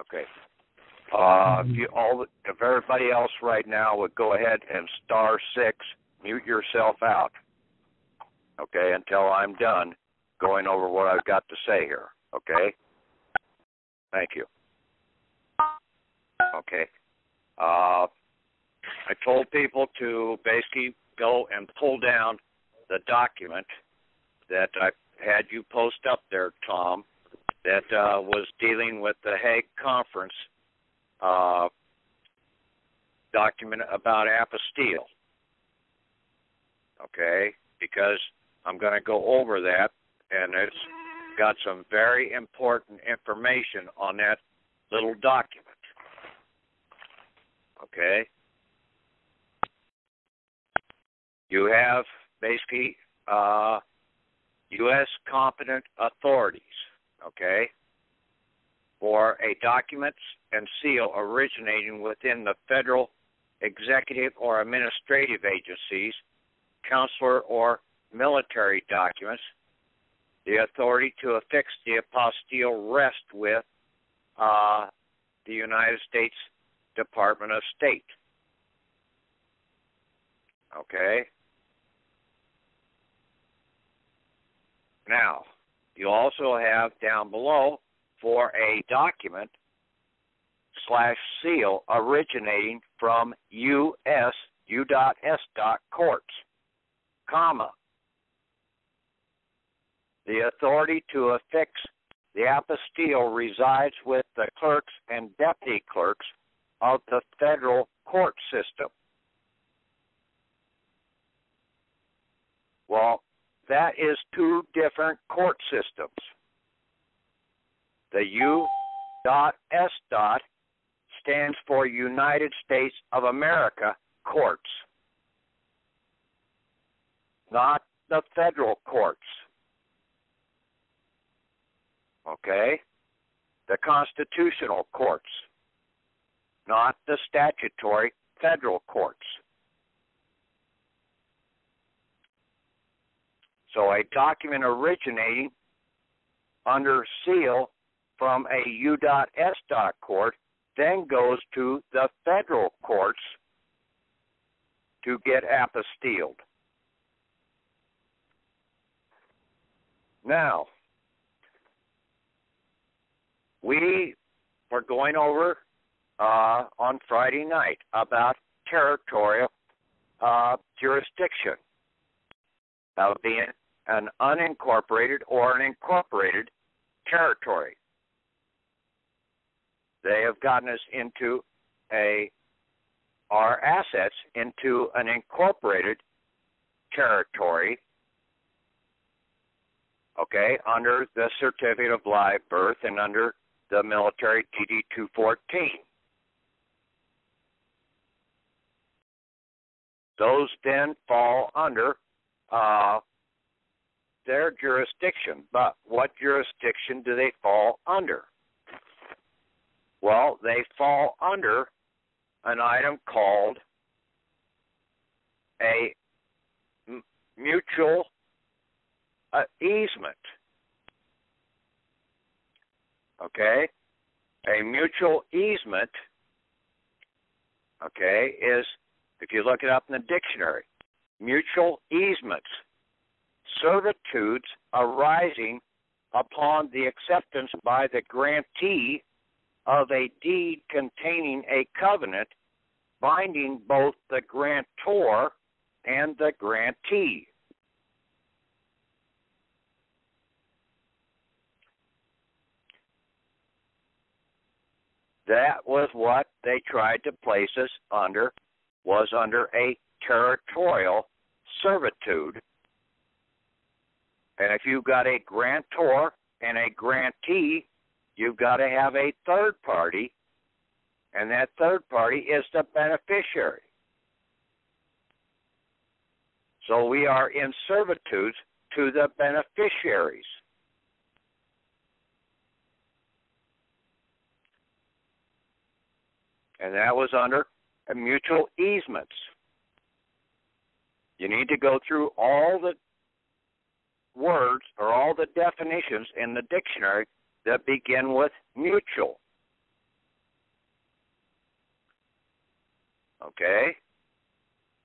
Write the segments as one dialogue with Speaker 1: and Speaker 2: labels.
Speaker 1: Okay. Uh, if you all, if everybody else right now would go ahead and star six, mute yourself out. Okay, until I'm done going over what I've got to say here. Okay. Thank you. Okay. Uh, I told people to basically go and pull down the document that I had you post up there, Tom, that uh, was dealing with the Hague Conference uh, document about apostille. Okay, because I'm going to go over that, and it's got some very important information on that little document. Okay. You have basically uh, U.S. competent authorities, okay, for a document and seal originating within the federal executive or administrative agencies, consular or military documents, the authority to affix the apostille rest with uh, the United States Department of State. Okay? Now, you also have down below for a document slash seal originating from U.S. U.S. courts, comma. The authority to affix the apostille resides with the clerks and deputy clerks of the federal court system. Well, that is two different court systems. The U dot S dot stands for United States of America courts, not the federal courts. Okay? The constitutional courts, not the statutory federal courts. So a document originating under seal from a U.S. court then goes to the federal courts to get apostilled. Now, we were going over uh, on Friday night about territorial uh, jurisdiction of being an unincorporated or an incorporated territory. They have gotten us into a our assets into an incorporated territory okay, under the certificate of live birth and under the military DD 214. Those then fall under uh, their jurisdiction. But what jurisdiction do they fall under? Well, they fall under an item called a m- mutual uh, easement. Okay? A mutual easement, okay, is, if you look it up in the dictionary, mutual easements servitudes arising upon the acceptance by the grantee of a deed containing a covenant binding both the grantor and the grantee. That was what they tried to place us under, was under a territorial servitude and if you've got a grantor and a grantee, you've got to have a third party, and that third party is the beneficiary. So we are in servitude to the beneficiaries. And that was under mutual easements. You need to go through all the words or all the definitions in the dictionary that begin with mutual. Okay?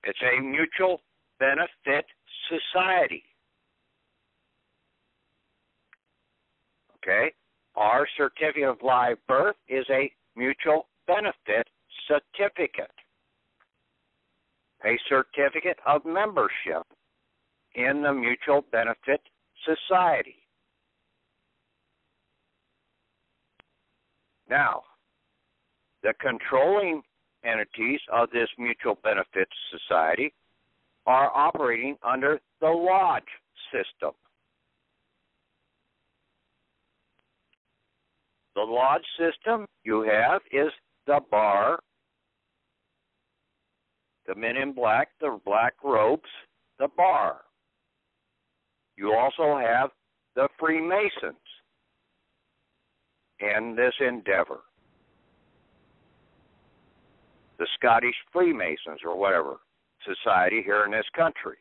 Speaker 1: It's a mutual benefit society. Okay? Our certificate of live birth is a mutual benefit certificate a certificate of membership in the mutual benefit society. Now, the controlling entities of this mutual benefit society are operating under the lodge system. The lodge system you have is the bar, the men in black, the black robes, the bar. You also have the Freemasons in this endeavor. The Scottish Freemasons or whatever society here in this country.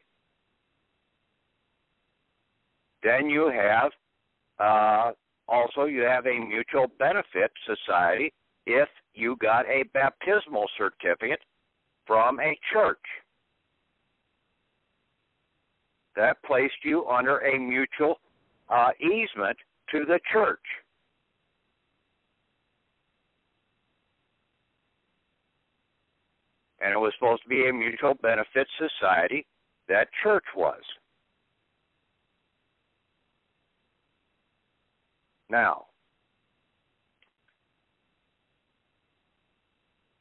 Speaker 1: Then you have uh, also you have a mutual benefit society if you got a baptismal certificate from a church. That placed you under a mutual uh, easement to the church. And it was supposed to be a mutual benefit society, that church was. Now,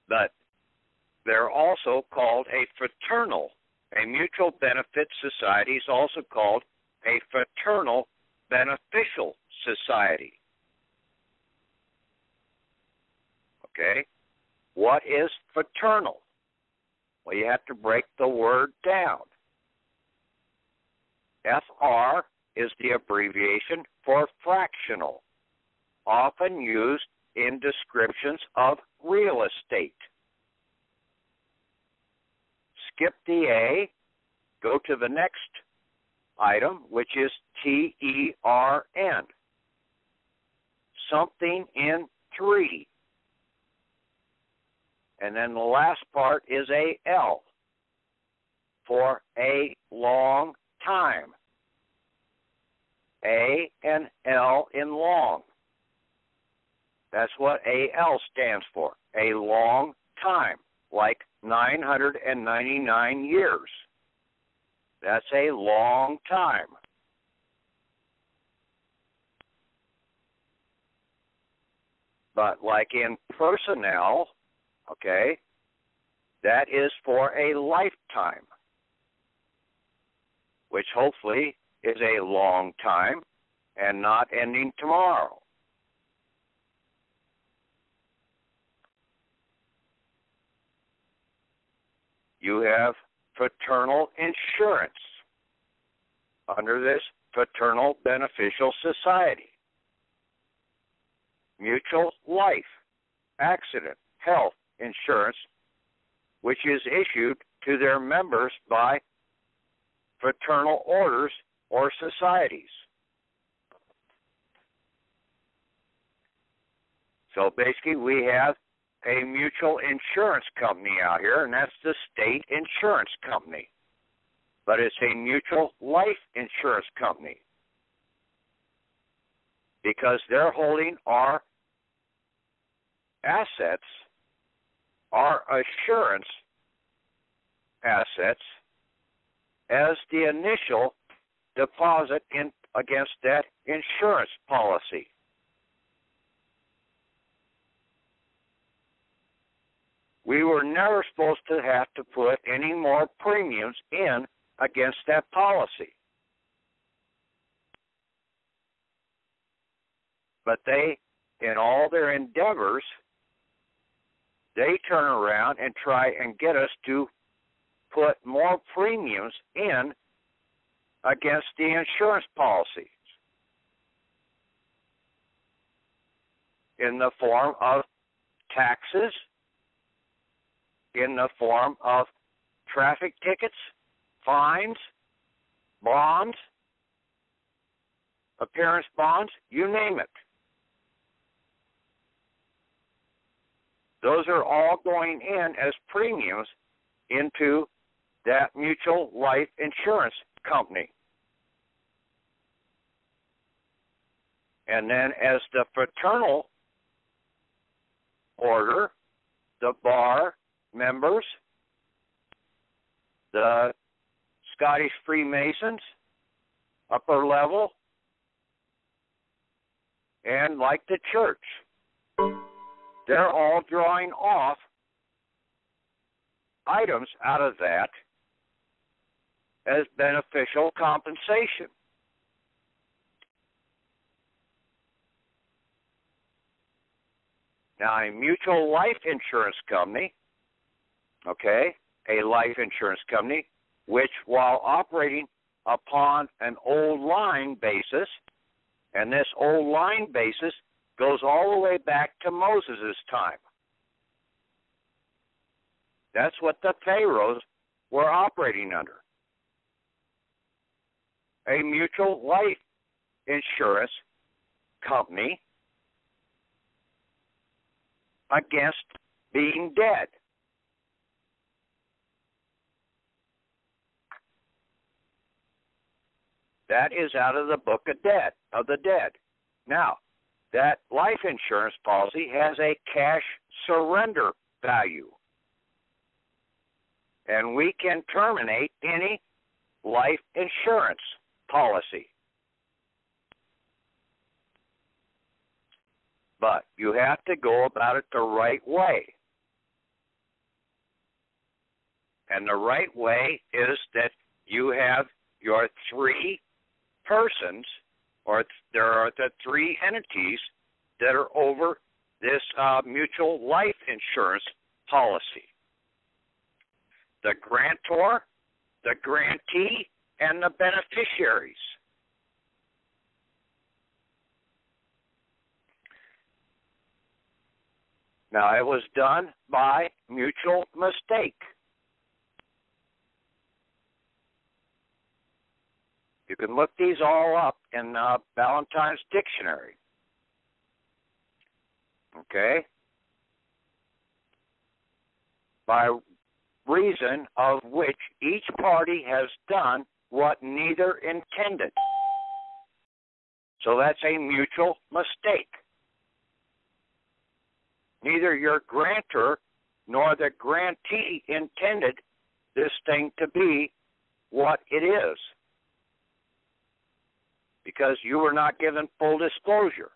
Speaker 1: but they're also called a fraternal. A mutual benefit society is also called a fraternal beneficial society. Okay? What is fraternal? Well, you have to break the word down. FR is the abbreviation for fractional, often used in descriptions of real estate. Skip the A, go to the next item, which is T E R N. Something in three. And then the last part is a L for a long time. A and L in long. That's what AL stands for. A long time, like 999 years. That's a long time. But like in personnel, okay, that is for a lifetime, which hopefully is a long time and not ending tomorrow. You have fraternal insurance under this fraternal beneficial society. Mutual life, accident, health insurance, which is issued to their members by fraternal orders or societies. So basically, we have a mutual insurance company out here, and that's the state insurance company. But it's a mutual life insurance company because they're holding our assets, our assurance assets, as the initial deposit in against that insurance policy. We were never supposed to have to put any more premiums in against that policy. But they, in all their endeavors, they turn around and try and get us to put more premiums in against the insurance policies in the form of taxes, in the form of traffic tickets, fines, bonds, appearance bonds, you name it. Those are all going in as premiums into that mutual life insurance company. And then, as the fraternal order, the bar members, the Scottish Freemasons, upper level, and like the church, they're all drawing off items out of that as beneficial compensation. Now, a mutual life insurance company, okay, a life insurance company, which while operating upon an old line basis, and this old line basis goes all the way back to Moses' time. That's what the pharaohs were operating under. A mutual life insurance company against being dead. That is out of the book of dead of the dead. Now, that life insurance policy has a cash surrender value. And we can terminate any life insurance policy. But you have to go about it the right way. And the right way is that you have your three persons, or there are the three entities that are over this uh, mutual life insurance policy the grantor, the grantee, and the beneficiaries. Now, it was done by mutual mistake. You can look these all up in uh, Ballentine's dictionary. Okay? By reason of which each party has done what neither intended. So that's a mutual mistake. Neither your grantor nor the grantee intended this thing to be what it is because you were not given full disclosure.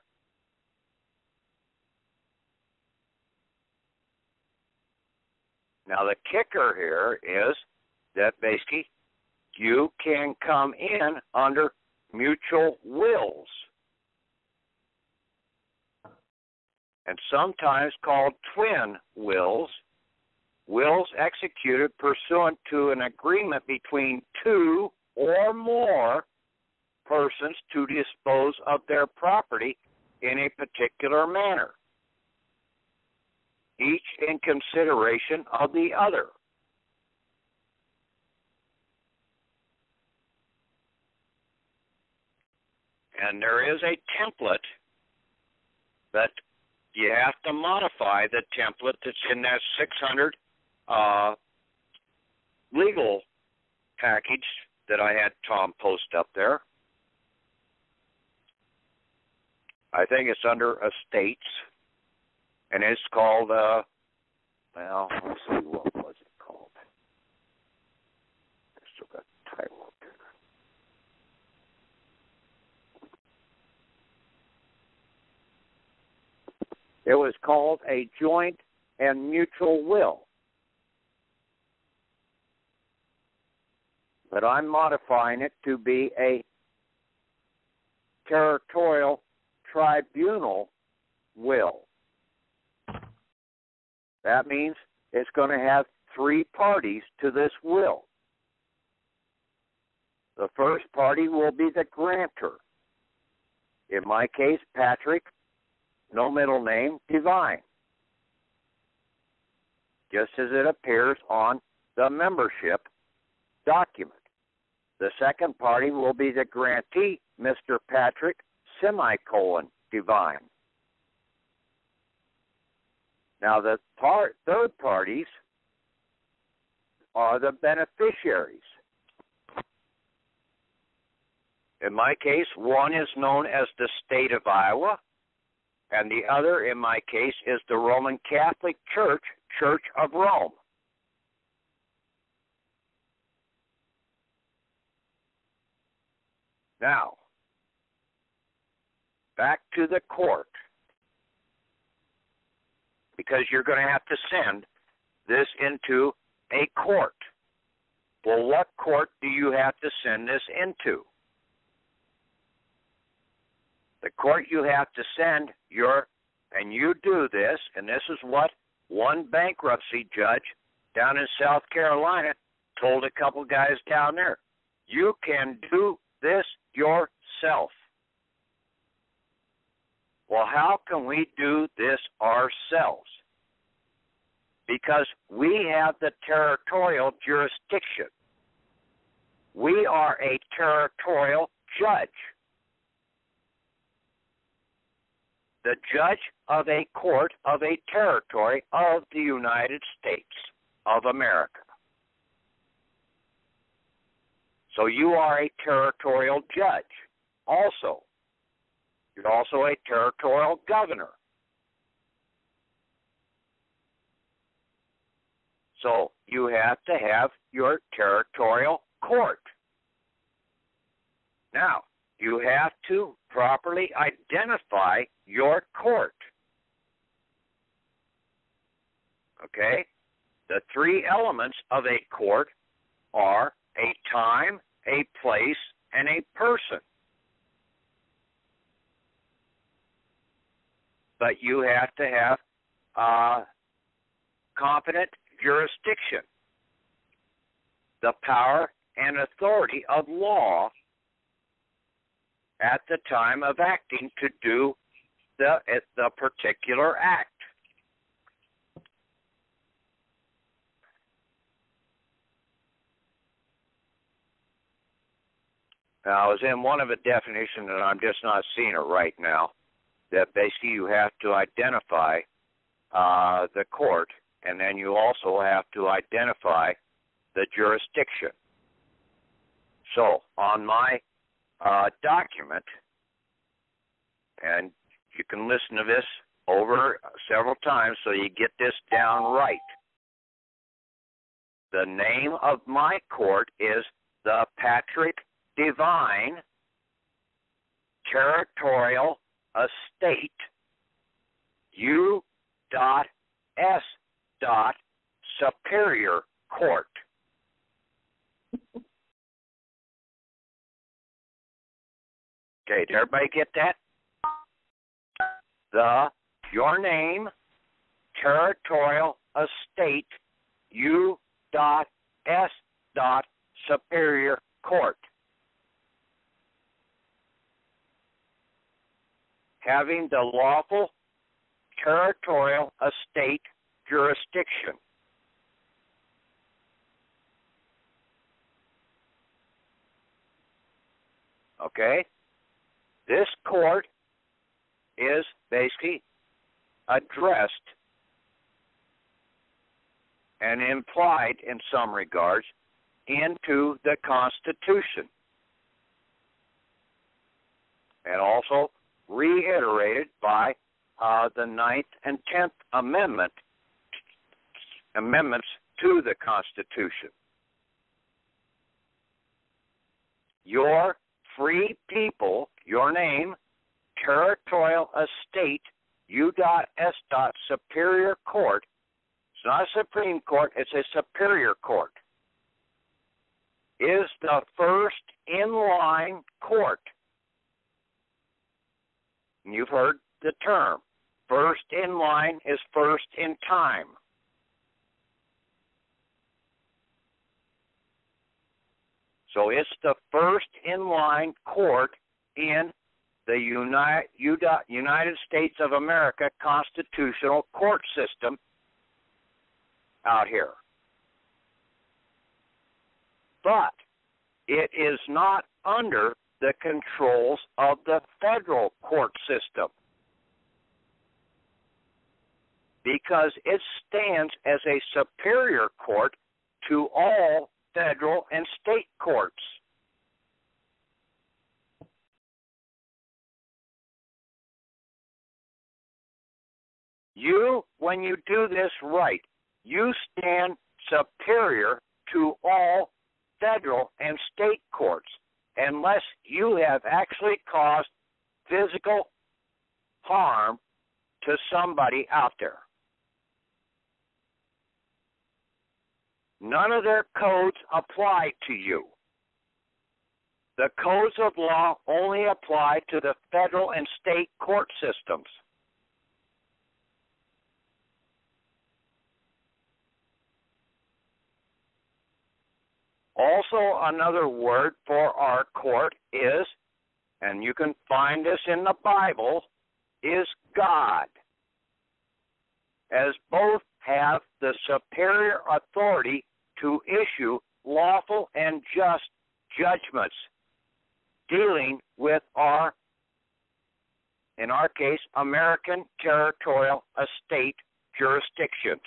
Speaker 1: Now, the kicker here is that basically you can come in under mutual wills and sometimes called twin wills, wills executed pursuant to an agreement between two or more persons to dispose of their property in a particular manner each in consideration of the other. And there is a template that you have to modify the template that's in that 600 uh, legal package that I had Tom post up there. I think it's under estates and it's called uh well let's see what was it called? I still got the title up it was called a joint and mutual will. But I'm modifying it to be a territorial tribunal will that means it's going to have three parties to this will. The first party will be the grantor. In my case, Patrick, no middle name, Devine. Just as it appears on the membership document. The second party will be the grantee, Mr. Patrick, semicolon, Devine. Now, the part, third parties are the beneficiaries. In my case, one is known as the state of Iowa, and the other, in my case, is the Roman Catholic Church, Church of Rome. Now, back to the court, because you're going to have to send this into a court. Well, what court do you have to send this into? The court you have to send your, and you do this, and this is what one bankruptcy judge down in South Carolina told a couple guys down there. You can do this yourself. Well, how can we do this ourselves? Because we have the territorial jurisdiction. We are a territorial judge. The judge of a court of a territory of the United States of America. So you are a territorial judge also. You're also a territorial governor. So you have to have your territorial court. Now, you have to properly identify your court. Okay? The three elements of a court are a time, a place, and a person. But you have to have uh, competent jurisdiction, the power and authority of law at the time of acting to do the the particular act. Now, I was in one of the definitions, and I'm just not seeing it right now. That basically you have to identify uh, the court, and then you also have to identify the jurisdiction. So, on my uh, document, and you can listen to this over several times so you get this down right. The name of my court is the Patrick Devine Territorial Estate U. Dot S. Dot Superior Court. Okay, did everybody get that? The your name territorial estate U. Dot S. Dot Superior Court. Having the lawful territorial estate jurisdiction. Okay? This court is basically addressed and implied in some regards into the Constitution. And also reiterated by uh, the Ninth and Tenth Amendment amendments to the Constitution. Your free people, your name, territorial estate, U.S. Superior Court. It's not a Supreme Court, it's a Superior Court. Is the first in line court and you've heard the term. First in line is first in time. So it's the first in line court in the United States of America constitutional court system out here. But it is not under the controls of the federal court system because it stands as a superior court to all federal and state courts. You, when you do this right, you stand superior to all federal and state courts unless you have actually caused physical harm to somebody out there. None of their codes apply to you. The codes of law only apply to the federal and state court systems. Also, another word for our court is, and you can find this in the Bible, is God. As both have the superior authority to issue lawful and just judgments dealing with our, in our case, American territorial estate jurisdictions.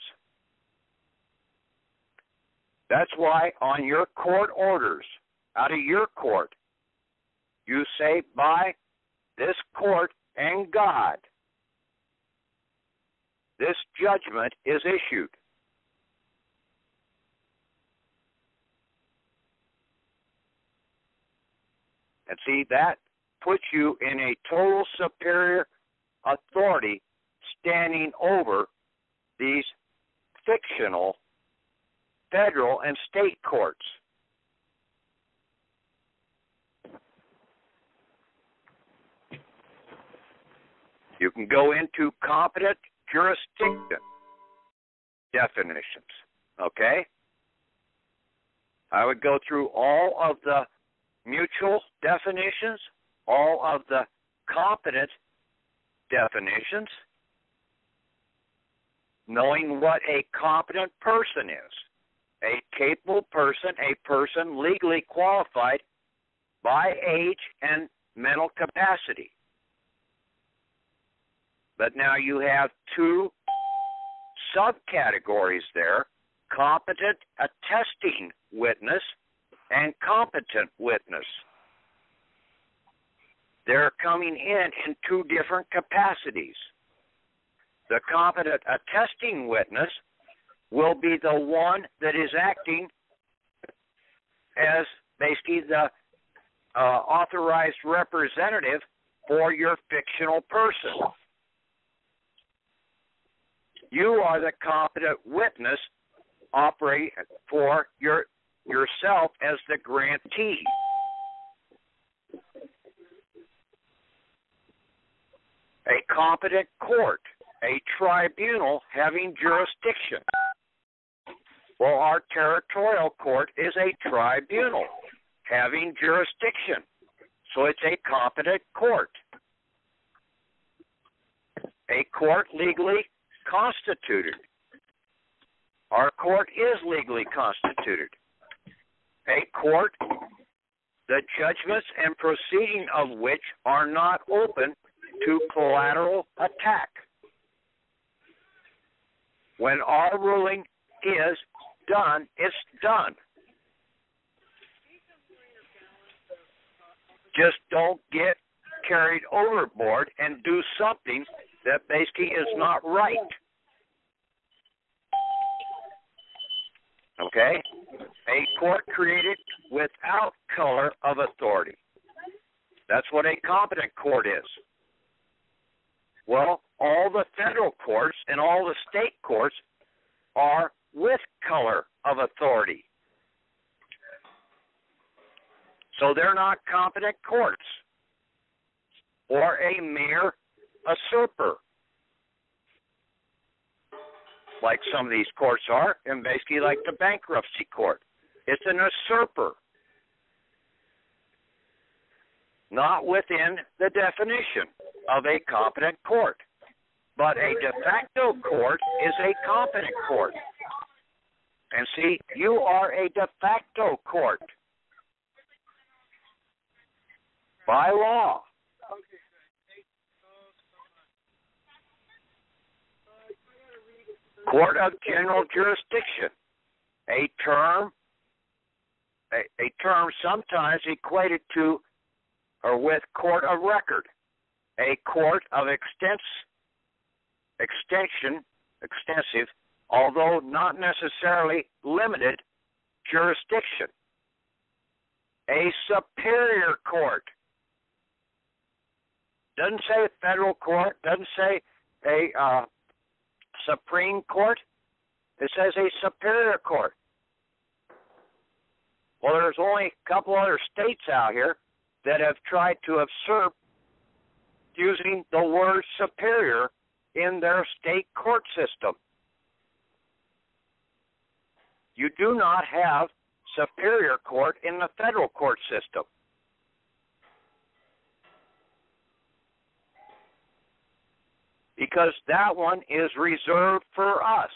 Speaker 1: That's why on your court orders, out of your court, you say, by this court and God, this judgment is issued. And see, that puts you in a total superior authority standing over these fictional federal and state courts. You can go into competent jurisdiction definitions. Okay? I would go through all of the mutual definitions, all of the competent definitions, knowing what a competent person is a capable person, a person legally qualified by age and mental capacity. But now you have two subcategories there competent attesting witness and competent witness. They're coming in in two different capacities. The competent attesting witness will be the one that is acting as basically the uh, authorized representative for your fictional person. You are the competent witness operating for your yourself as the grantee. A competent court, a tribunal having jurisdiction. Well, our territorial court is a tribunal having jurisdiction. So it's a competent court. A court legally constituted. Our court is legally constituted. A court, the judgments and proceeding of which are not open to collateral attack. When our ruling is done, it's done. Just don't get carried overboard and do something that basically is not right. Okay? A court created without color of authority. That's what a competent court is. Well, all the federal courts and all the state courts are with color of authority. So they're not competent courts or a mere usurper, like some of these courts are, and basically like the bankruptcy court. It's an usurper, not within the definition of a competent court. But a de facto court is a competent court. And see, you are a de facto court by law. Court of general jurisdiction. a term a, a term sometimes equated to or with court of record, a court of extens, extension, extensive, although not necessarily limited jurisdiction. A superior court. Doesn't say a federal court, doesn't say a uh, Supreme Court. It says a superior court. Well, there's only a couple other states out here that have tried to usurp using the word superior in their state court system. You do not have superior court in the federal court system. Because that one is reserved for us,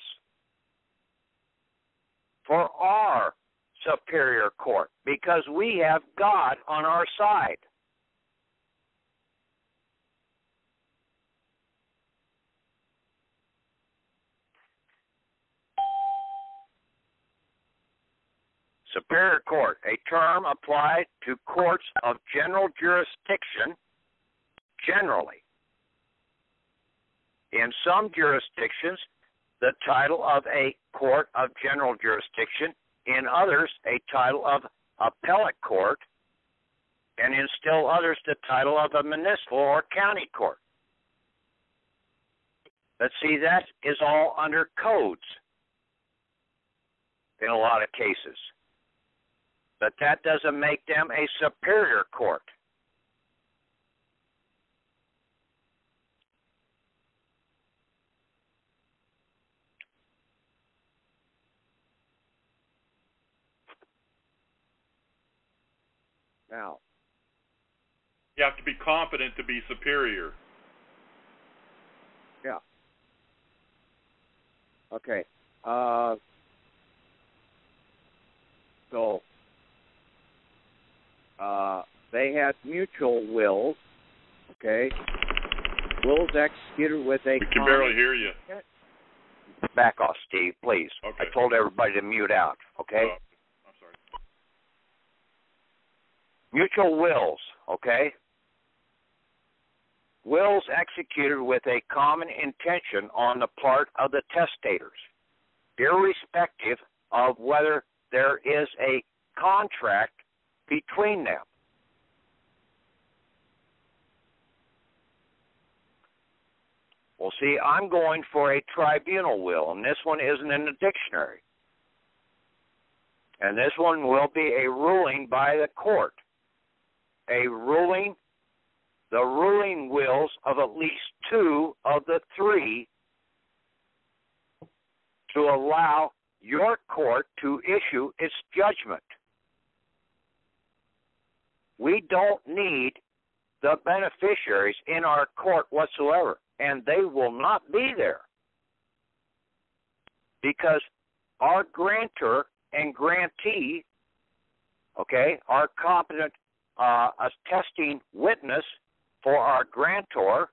Speaker 1: for our superior court because we have God on our side. Superior Court, a term applied to courts of general jurisdiction generally. In some jurisdictions, the title of a court of general jurisdiction in others a title of appellate court, and in still others the title of a municipal or county court. But see, that is all under codes in a lot of cases. But that doesn't make them a superior court. Now,
Speaker 2: you have to be competent to be superior.
Speaker 1: Yeah. Okay. Uh, so uh, they had mutual wills. Okay. Wills executed with a.
Speaker 2: We can barely hear you.
Speaker 1: Back off, Steve, please.
Speaker 2: Okay.
Speaker 1: I told everybody to mute out. Okay.
Speaker 2: Uh, I'm sorry.
Speaker 1: mutual wills, okay? Wills executed with a common intention on the part of the testators, irrespective of whether there is a contract between them. Well, see, I'm going for a tribunal will, and this one isn't in the dictionary. And this one will be a ruling by the court a ruling, the ruling wills of at least two of the three to allow your court to issue its judgment. We don't need the beneficiaries in our court whatsoever, and they will not be there. Because our grantor and grantee, okay, are competent uh, a testing witness for our grantor,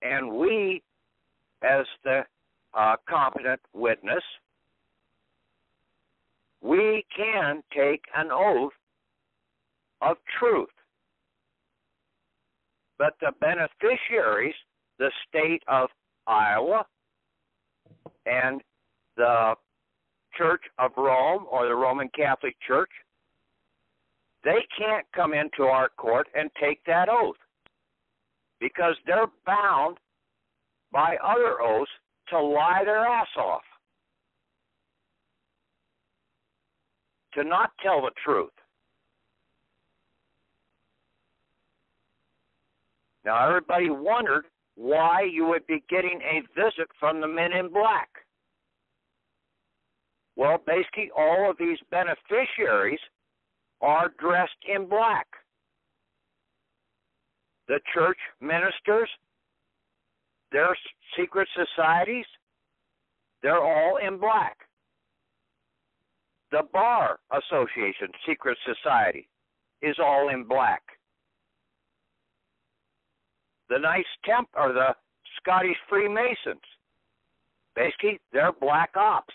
Speaker 1: and we, as the uh, competent witness, we can take an oath of truth. But the beneficiaries, the state of Iowa and the Church of Rome or the Roman Catholic Church, they can't come into our court and take that oath because they're bound by other oaths to lie their ass off, to not tell the truth. Now, everybody wondered why you would be getting a visit from the men in black. Well, basically, all of these beneficiaries are dressed in black. The church ministers, their secret societies, they're all in black. The Bar Association secret society is all in black the nice temp or the Scottish Freemasons. Basically, they're black ops.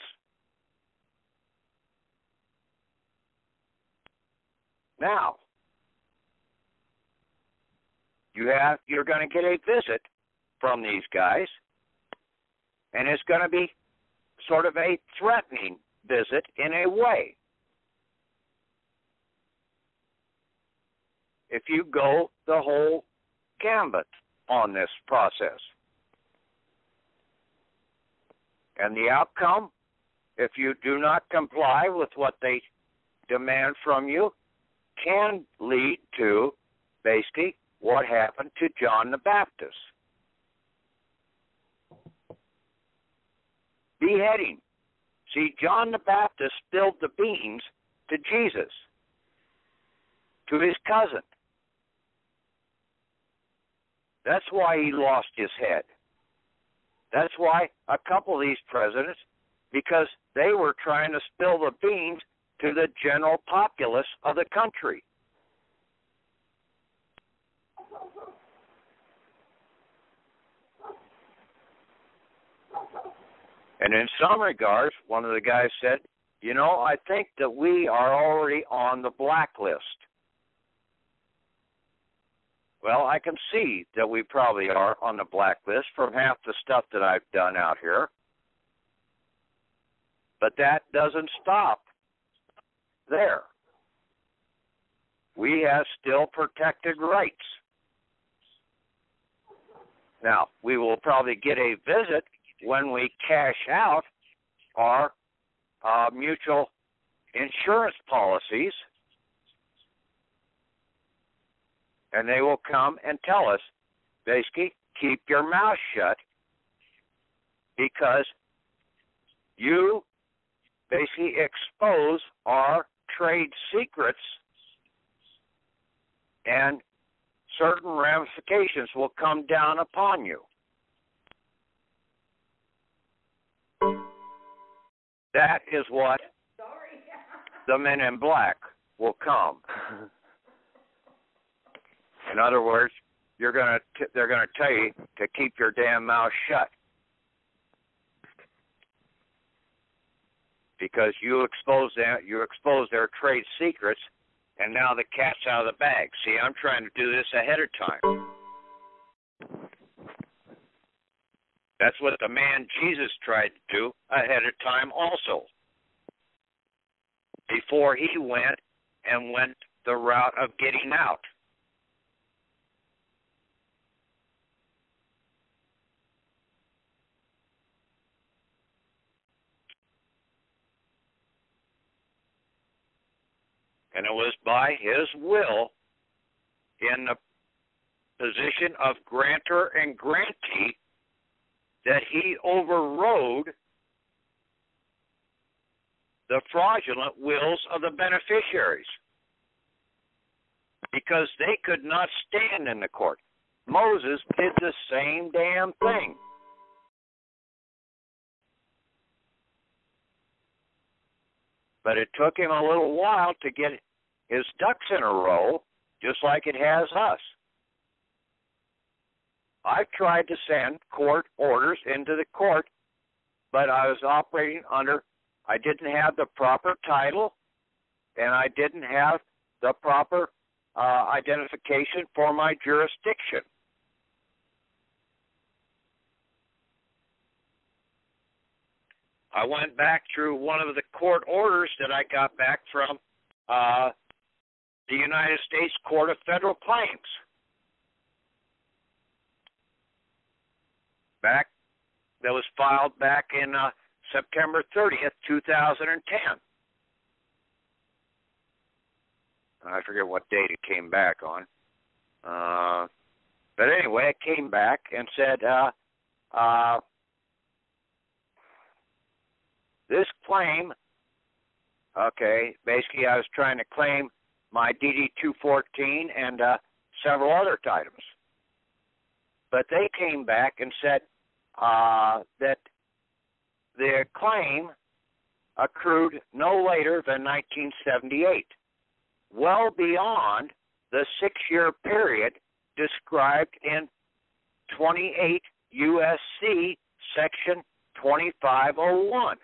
Speaker 1: Now, you have you're going to get a visit from these guys, and it's going to be sort of a threatening visit in a way. If you go the whole gambit on this process. And the outcome, if you do not comply with what they demand from you, can lead to basically what happened to John the Baptist. Beheading. See, John the Baptist spilled the beans to Jesus, to his cousin. That's why he lost his head. That's why a couple of these presidents, because they were trying to spill the beans to the general populace of the country. And in some regards, one of the guys said, You know, I think that we are already on the blacklist. Well, I can see that we probably are on the blacklist from half the stuff that I've done out here. But that doesn't stop there. We have still protected rights. Now, we will probably get a visit when we cash out our uh, mutual insurance policies, and they will come and tell us basically, keep your mouth shut because you basically expose our trade secrets and certain ramifications will come down upon you. That is what the men in black will come. In other words, you're gonna t- they're gonna tell you to keep your damn mouth shut because you expose them you expose their trade secrets and now the cat's out of the bag. See, I'm trying to do this ahead of time. That's what the man Jesus tried to do ahead of time also. Before he went and went the route of getting out. And it was by his will in the position of grantor and grantee that he overrode the fraudulent wills of the beneficiaries because they could not stand in the court. Moses did the same damn thing. But it took him a little while to get his ducks in a row, just like it has us. I've tried to send court orders into the court, but I was operating under, I didn't have the proper title, and I didn't have the proper uh, identification for my jurisdiction. I went back through one of the court orders that I got back from uh, the United States Court of Federal Claims. back that was filed back in uh, September 30th, 2010. I forget what date it came back on. Uh, but anyway, it came back and said, uh, uh, this claim, okay, basically I was trying to claim my DD 214 and uh, several other items. But they came back and said, uh, that their claim accrued no later than 1978, well beyond the six year period described in 28 USC section 2501.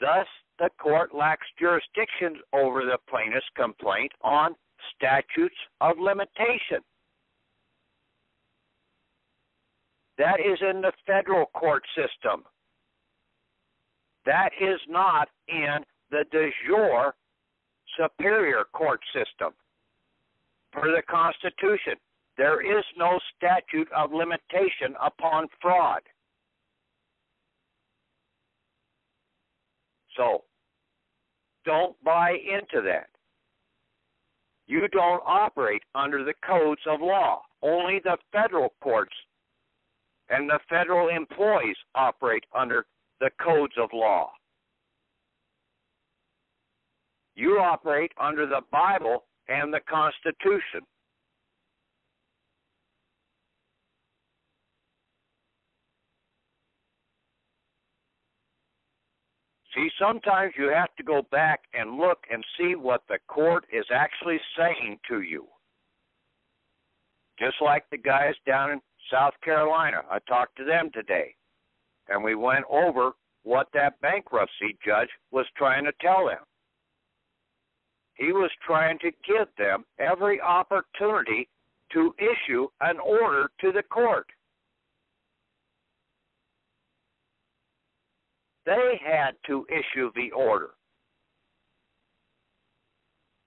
Speaker 1: Thus, the court lacks jurisdiction over the plaintiff's complaint on statutes of limitation. That is in the federal court system. That is not in the de jure superior court system. Per the Constitution, there is no statute of limitation upon fraud. So, don't buy into that. You don't operate under the codes of law. Only the federal courts and the federal employees operate under the codes of law. You operate under the Bible and the Constitution. See, sometimes you have to go back and look and see what the court is actually saying to you. Just like the guys down in South Carolina. I talked to them today. And we went over what that bankruptcy judge was trying to tell them. He was trying to give them every opportunity to issue an order to the court. They had to issue the order.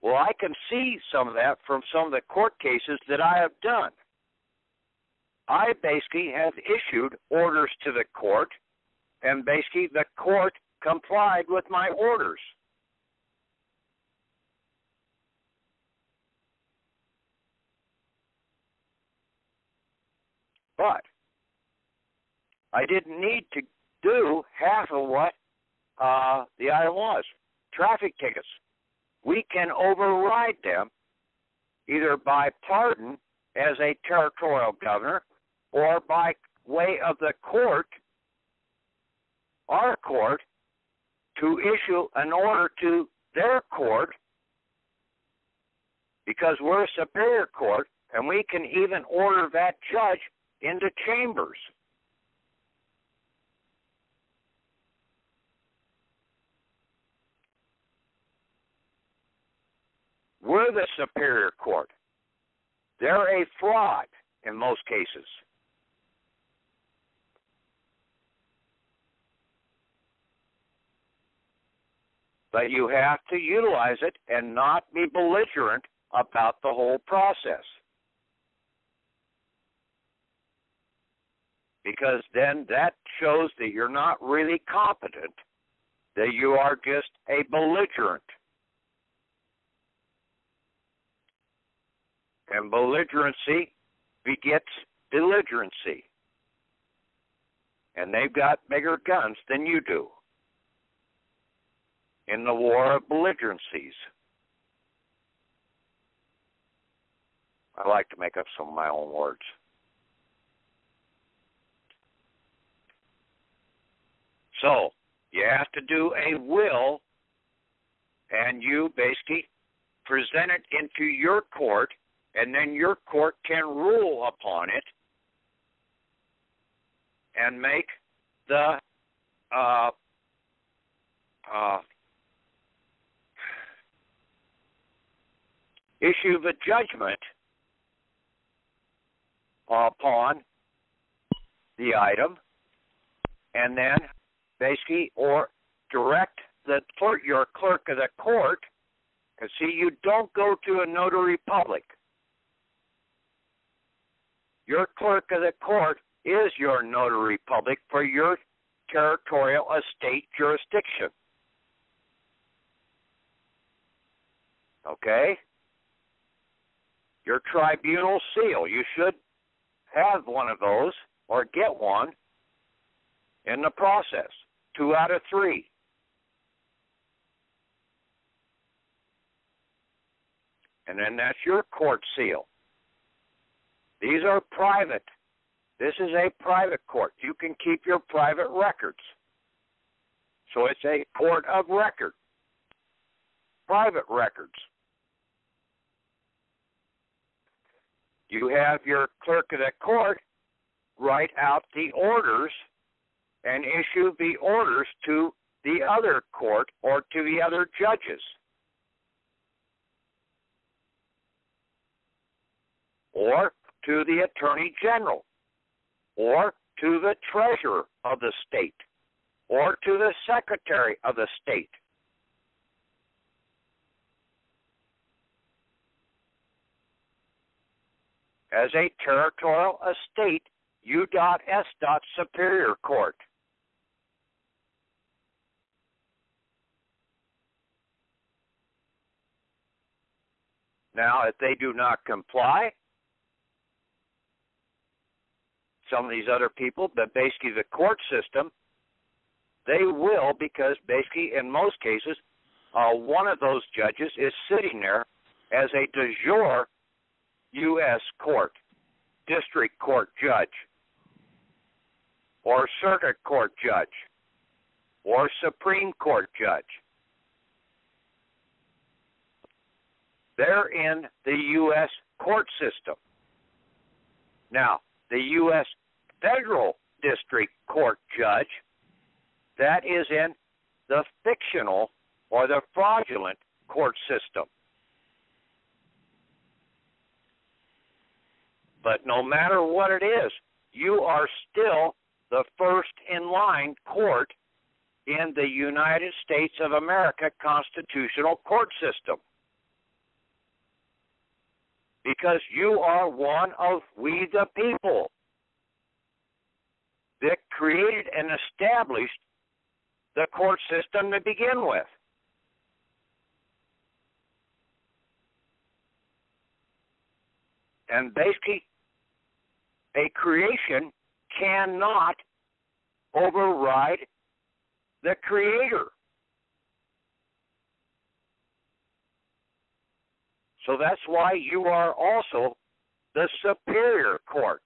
Speaker 1: Well, I can see some of that from some of the court cases that I have done. I basically have issued orders to the court, and basically the court complied with my orders. But I didn't need to do half of what uh, the item was traffic tickets. We can override them either by pardon as a territorial governor or by way of the court, our court, to issue an order to their court because we're a superior court and we can even order that judge into chambers. We're the superior court. They're a fraud in most cases. But you have to utilize it and not be belligerent about the whole process. Because then that shows that you're not really competent, that you are just a belligerent. And belligerency begets belligerency. And they've got bigger guns than you do in the war of belligerencies. I like to make up some of my own words. So, you have to do a will, and you basically present it into your court, and then your court can rule upon it and make the uh, uh, issue the judgment upon the item, and then basically or direct the clerk, your clerk of the court. Because see, you don't go to a notary public. Your clerk of the court is your notary public for your territorial estate jurisdiction. Okay? Your tribunal seal. You should have one of those or get one in the process. Two out of three. And then that's your court seal. These are private. This is a private court. You can keep your private records. So it's a court of record. Private records. You have your clerk of the court write out the orders and issue the orders to the other court or to the other judges. Or to the Attorney General, or to the Treasurer of the state, or to the Secretary of the state. As a territorial estate, U.S. Superior Court. Now, if they do not comply, some of these other people, but basically the court system, they will because basically in most cases, uh, one of those judges is sitting there as a de jure U.S. court, district court judge, or circuit court judge, or Supreme Court judge. They're in the U.S. court system. Now, the U.S. federal district court judge, that is in the fictional or the fraudulent court system. But no matter what it is, you are still the first in line court in the United States of America constitutional court system because you are one of we the people that created and established the court system to begin with. And basically, a creation cannot override the creator. So that's why you are also the superior court.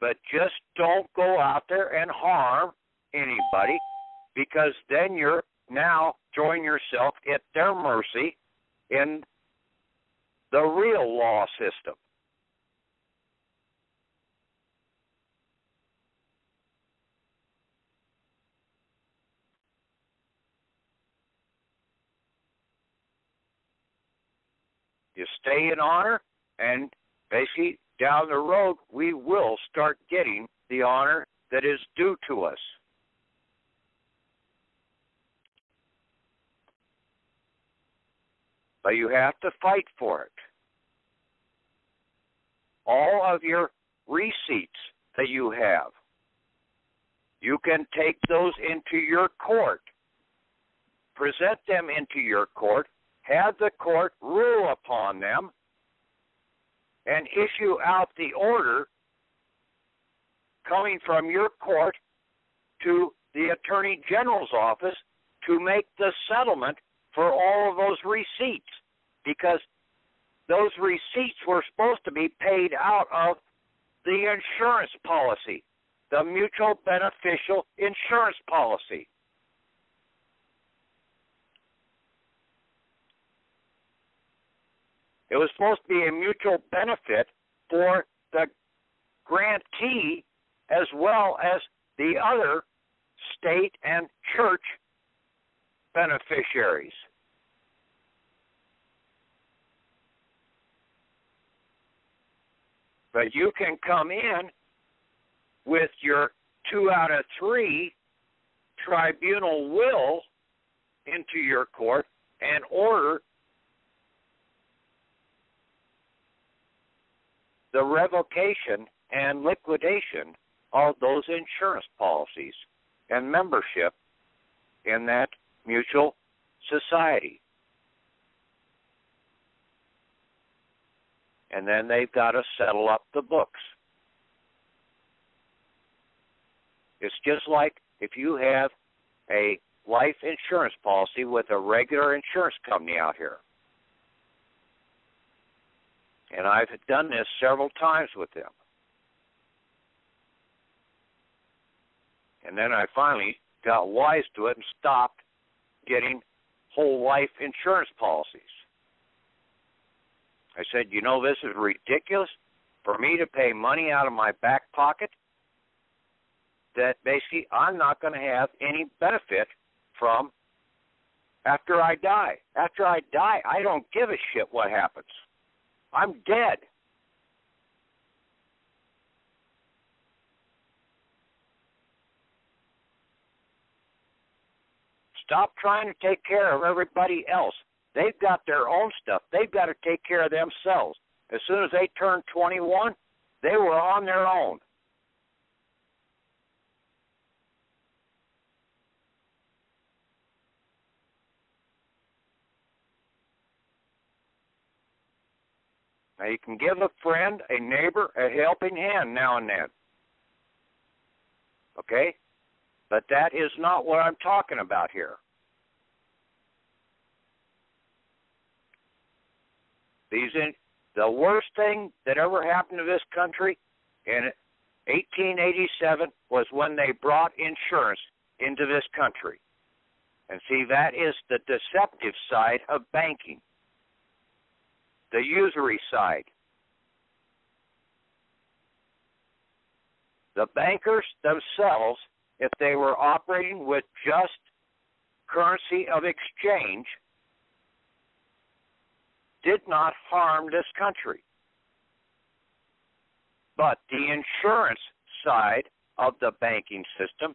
Speaker 1: But just don't go out there and harm anybody because then you're now throwing yourself at their mercy in the real law system. You stay in honor, and basically down the road, we will start getting the honor that is due to us. But you have to fight for it. All of your receipts that you have, you can take those into your court, present them into your court, have the court rule upon them, and issue out the order coming from your court to the Attorney General's office to make the settlement for all of those receipts because those receipts were supposed to be paid out of the insurance policy, the mutual beneficial insurance policy. It was supposed to be a mutual benefit for the grantee as well as the other state and church beneficiaries. But you can come in with your two out of three tribunal will into your court and order the revocation and liquidation of those insurance policies and membership in that mutual society. And then they've got to settle up the books. It's just like if you have a life insurance policy with a regular insurance company out here. And I've done this several times with them. And then I finally got wise to it and stopped getting whole life insurance policies. I said, you know, this is ridiculous. for me to pay money out of my back pocket that basically I'm not going to have any benefit from after I die. After I die, I don't give a shit what happens. I'm dead. Stop trying to take care of everybody else. They've got their own stuff. They've got to take care of themselves. As soon as they turned 21, they were on their own. Now you can give a friend, a neighbor, a helping hand now and then. Okay? But that is not what I'm talking about here. These in, the worst thing that ever happened to this country in 1887 was when they brought insurance into this country. And see, that is the deceptive side of banking, the usury side. The bankers themselves, if they were operating with just currency of exchange, did not harm this country. But the insurance side of the banking system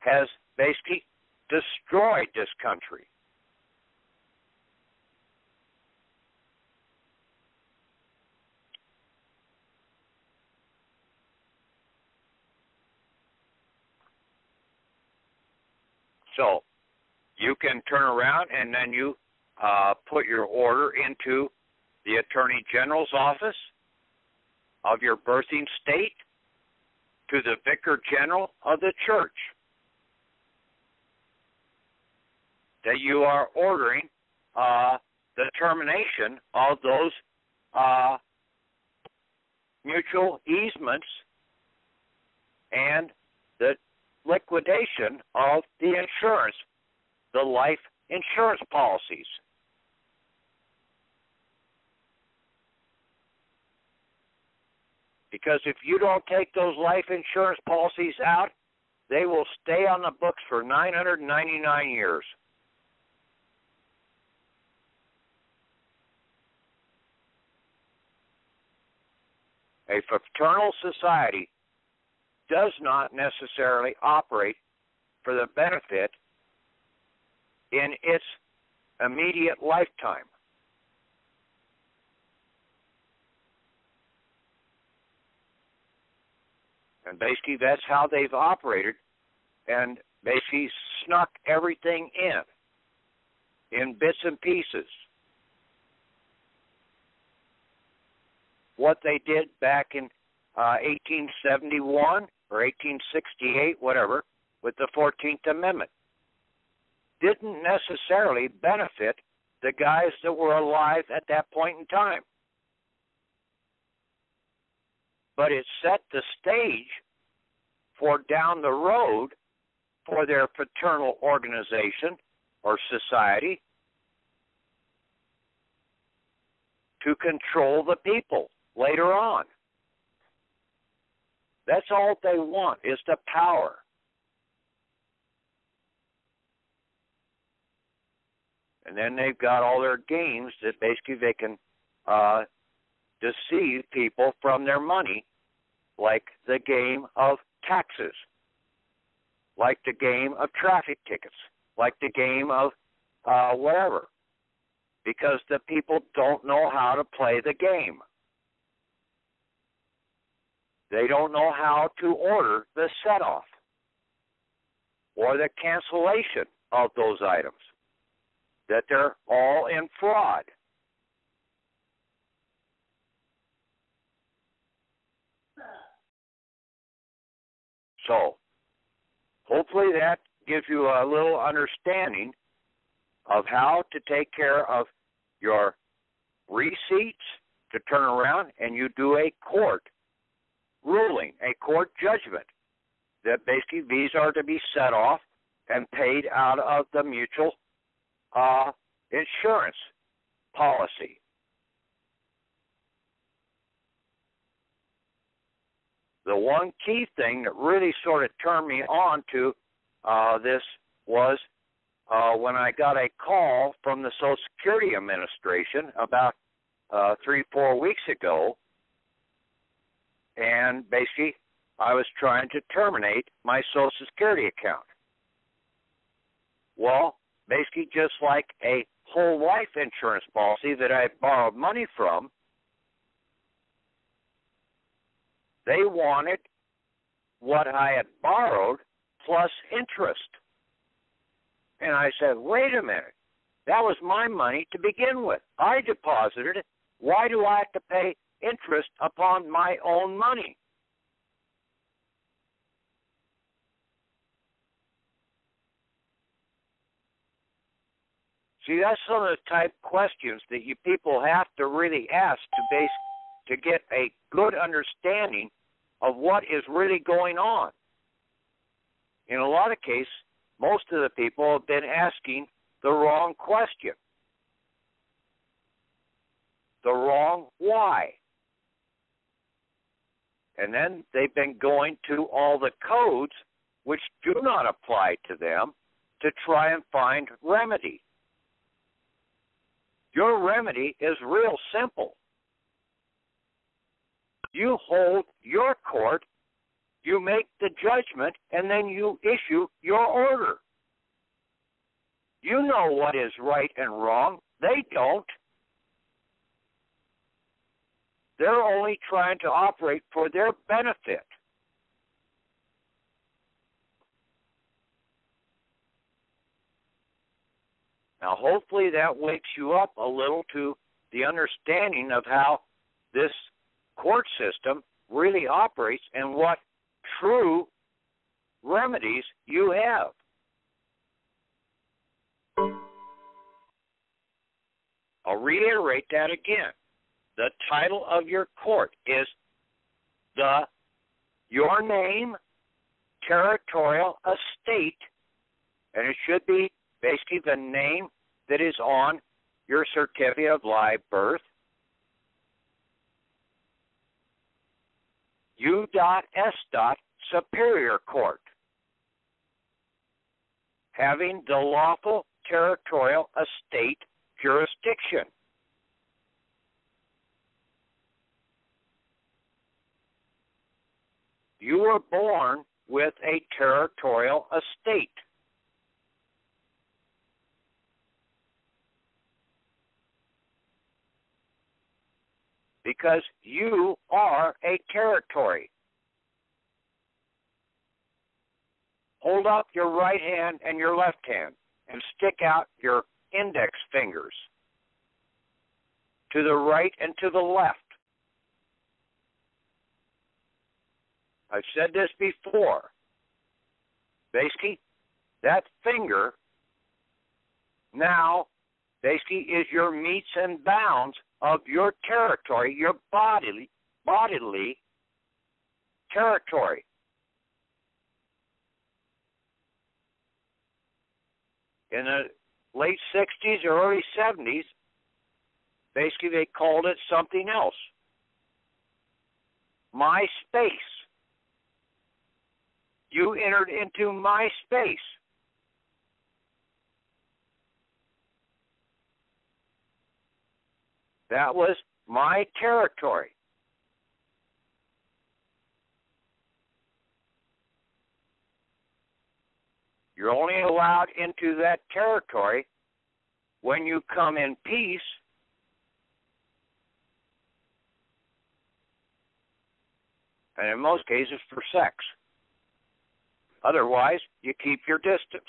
Speaker 1: has basically destroyed this country. So you can turn around and then you uh, put your order into the Attorney General's office of your birthing state to the Vicar General of the church that you are ordering uh, the termination of those uh, mutual easements and the liquidation of the insurance, the life insurance policies. Because if you don't take those life insurance policies out, they will stay on the books for 999 years. A fraternal society does not necessarily operate for the benefit in its immediate lifetime. And basically, that's how they've operated and basically snuck everything in, in bits and pieces. What they did back in uh, 1871 or 1868, whatever, with the 14th Amendment didn't necessarily benefit the guys that were alive at that point in time but it set the stage for down the road for their fraternal organization or society to control the people later on. That's all they want is the power. And then they've got all their games that basically they can uh, deceive people from their money, like the game of taxes, like the game of traffic tickets, like the game of uh, whatever, because the people don't know how to play the game. They don't know how to order the set off or the cancellation of those items, that they're all in fraud. So, hopefully that gives you a little understanding of how to take care of your receipts to turn around and you do a court ruling, a court judgment that basically these are to be set off and paid out of the mutual uh, insurance policy. the one key thing that really sort of turned me on to uh, this was uh, when I got a call from the Social Security Administration about uh, three, four weeks ago, and basically I was trying to terminate my Social Security account. Well, basically, just like a whole life insurance policy that I borrowed money from, they wanted what I had borrowed plus interest. And I said, wait a minute. That was my money to begin with. I deposited it. Why do I have to pay interest upon my own money? See, that's some of the type questions that you people have to really ask to base to get a good understanding of what is really going on. In a lot of cases, most of the people have been asking the wrong question. The wrong why. And then they've been going to all the codes which do not apply to them to try and find remedy. Your remedy is real simple. You hold your court, you make the judgment, and then you issue your order. You know what is right and wrong. They don't. They're only trying to operate for their benefit. Now, hopefully, that wakes you up a little to the understanding of how this court system really operates and what true remedies you have. I'll reiterate that again. The title of your court is the your name territorial estate and it should be basically the name that is on your certificate of live birth. U.S. Superior Court, having the lawful territorial estate jurisdiction. You were born with a territorial estate. because you are a territory. Hold up your right hand and your left hand and stick out your index fingers to the right and to the left. I've said this before. Basically, that finger now basically is your meets and bounds of your territory, your bodily bodily territory. In the late 60s or early 70s, basically they called it something else. My space. You entered into my space. That was my territory. You're only allowed into that territory when you come in peace and in most cases for sex. Otherwise, you keep your distance.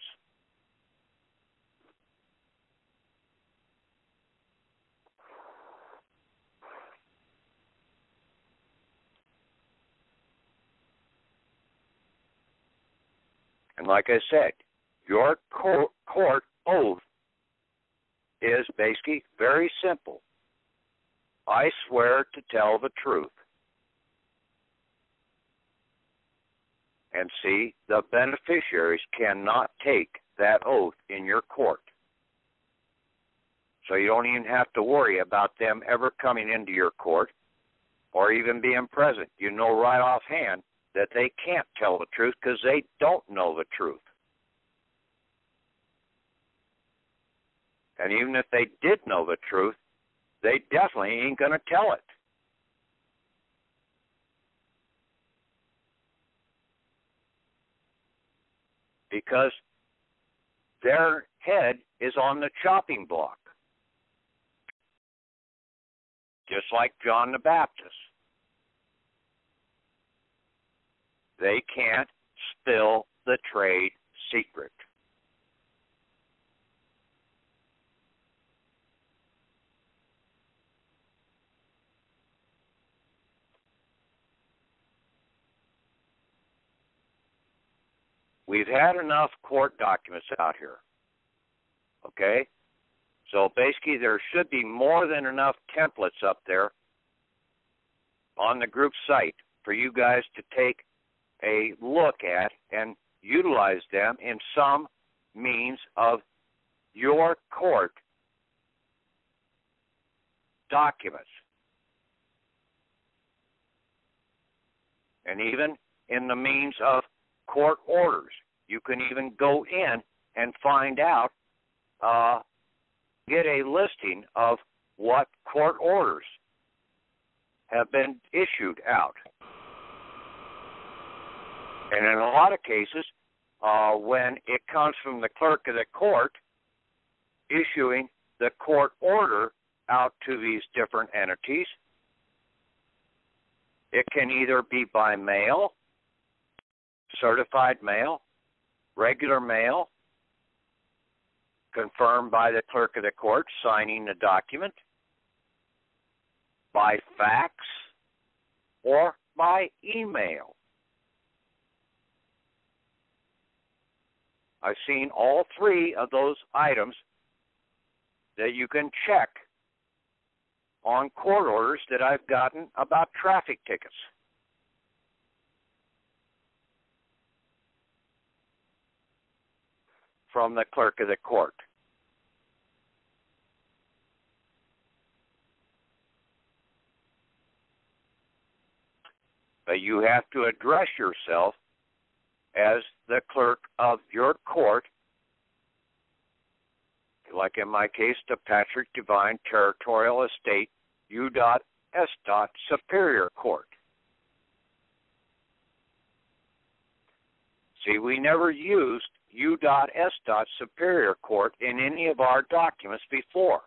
Speaker 1: And like I said, your court, oath is basically very simple. I swear to tell the truth. And see, the beneficiaries cannot take that oath in your court. So you don't even have to worry about them ever coming into your court or even being present, you know right offhand that they can't tell the truth because they don't know the truth. And even if they did know the truth, they definitely ain't going to tell it. Because their head is on the chopping block. Just like John the Baptist. They can't spill the trade secret. We've had enough court documents out here. Okay? So basically, there should be more than enough templates up there on the group site for you guys to take a look at and utilize them in some means of your court documents. And even in the means of court orders. You can even go in and find out, uh, get a listing of what court orders have been issued out. And in a lot of cases, uh, when it comes from the clerk of the court issuing the court order out to these different entities, it can either be by mail certified mail, regular mail, confirmed by the clerk of the court signing the document, by fax, or by email. I've seen all three of those items that you can check on court orders that I've gotten about traffic tickets. From the clerk of the court. But you have to address yourself as the clerk of your court, like in my case, the Patrick Devine Territorial Estate U.S. Superior Court. See, we never used U.S. Superior Court in any of our documents before.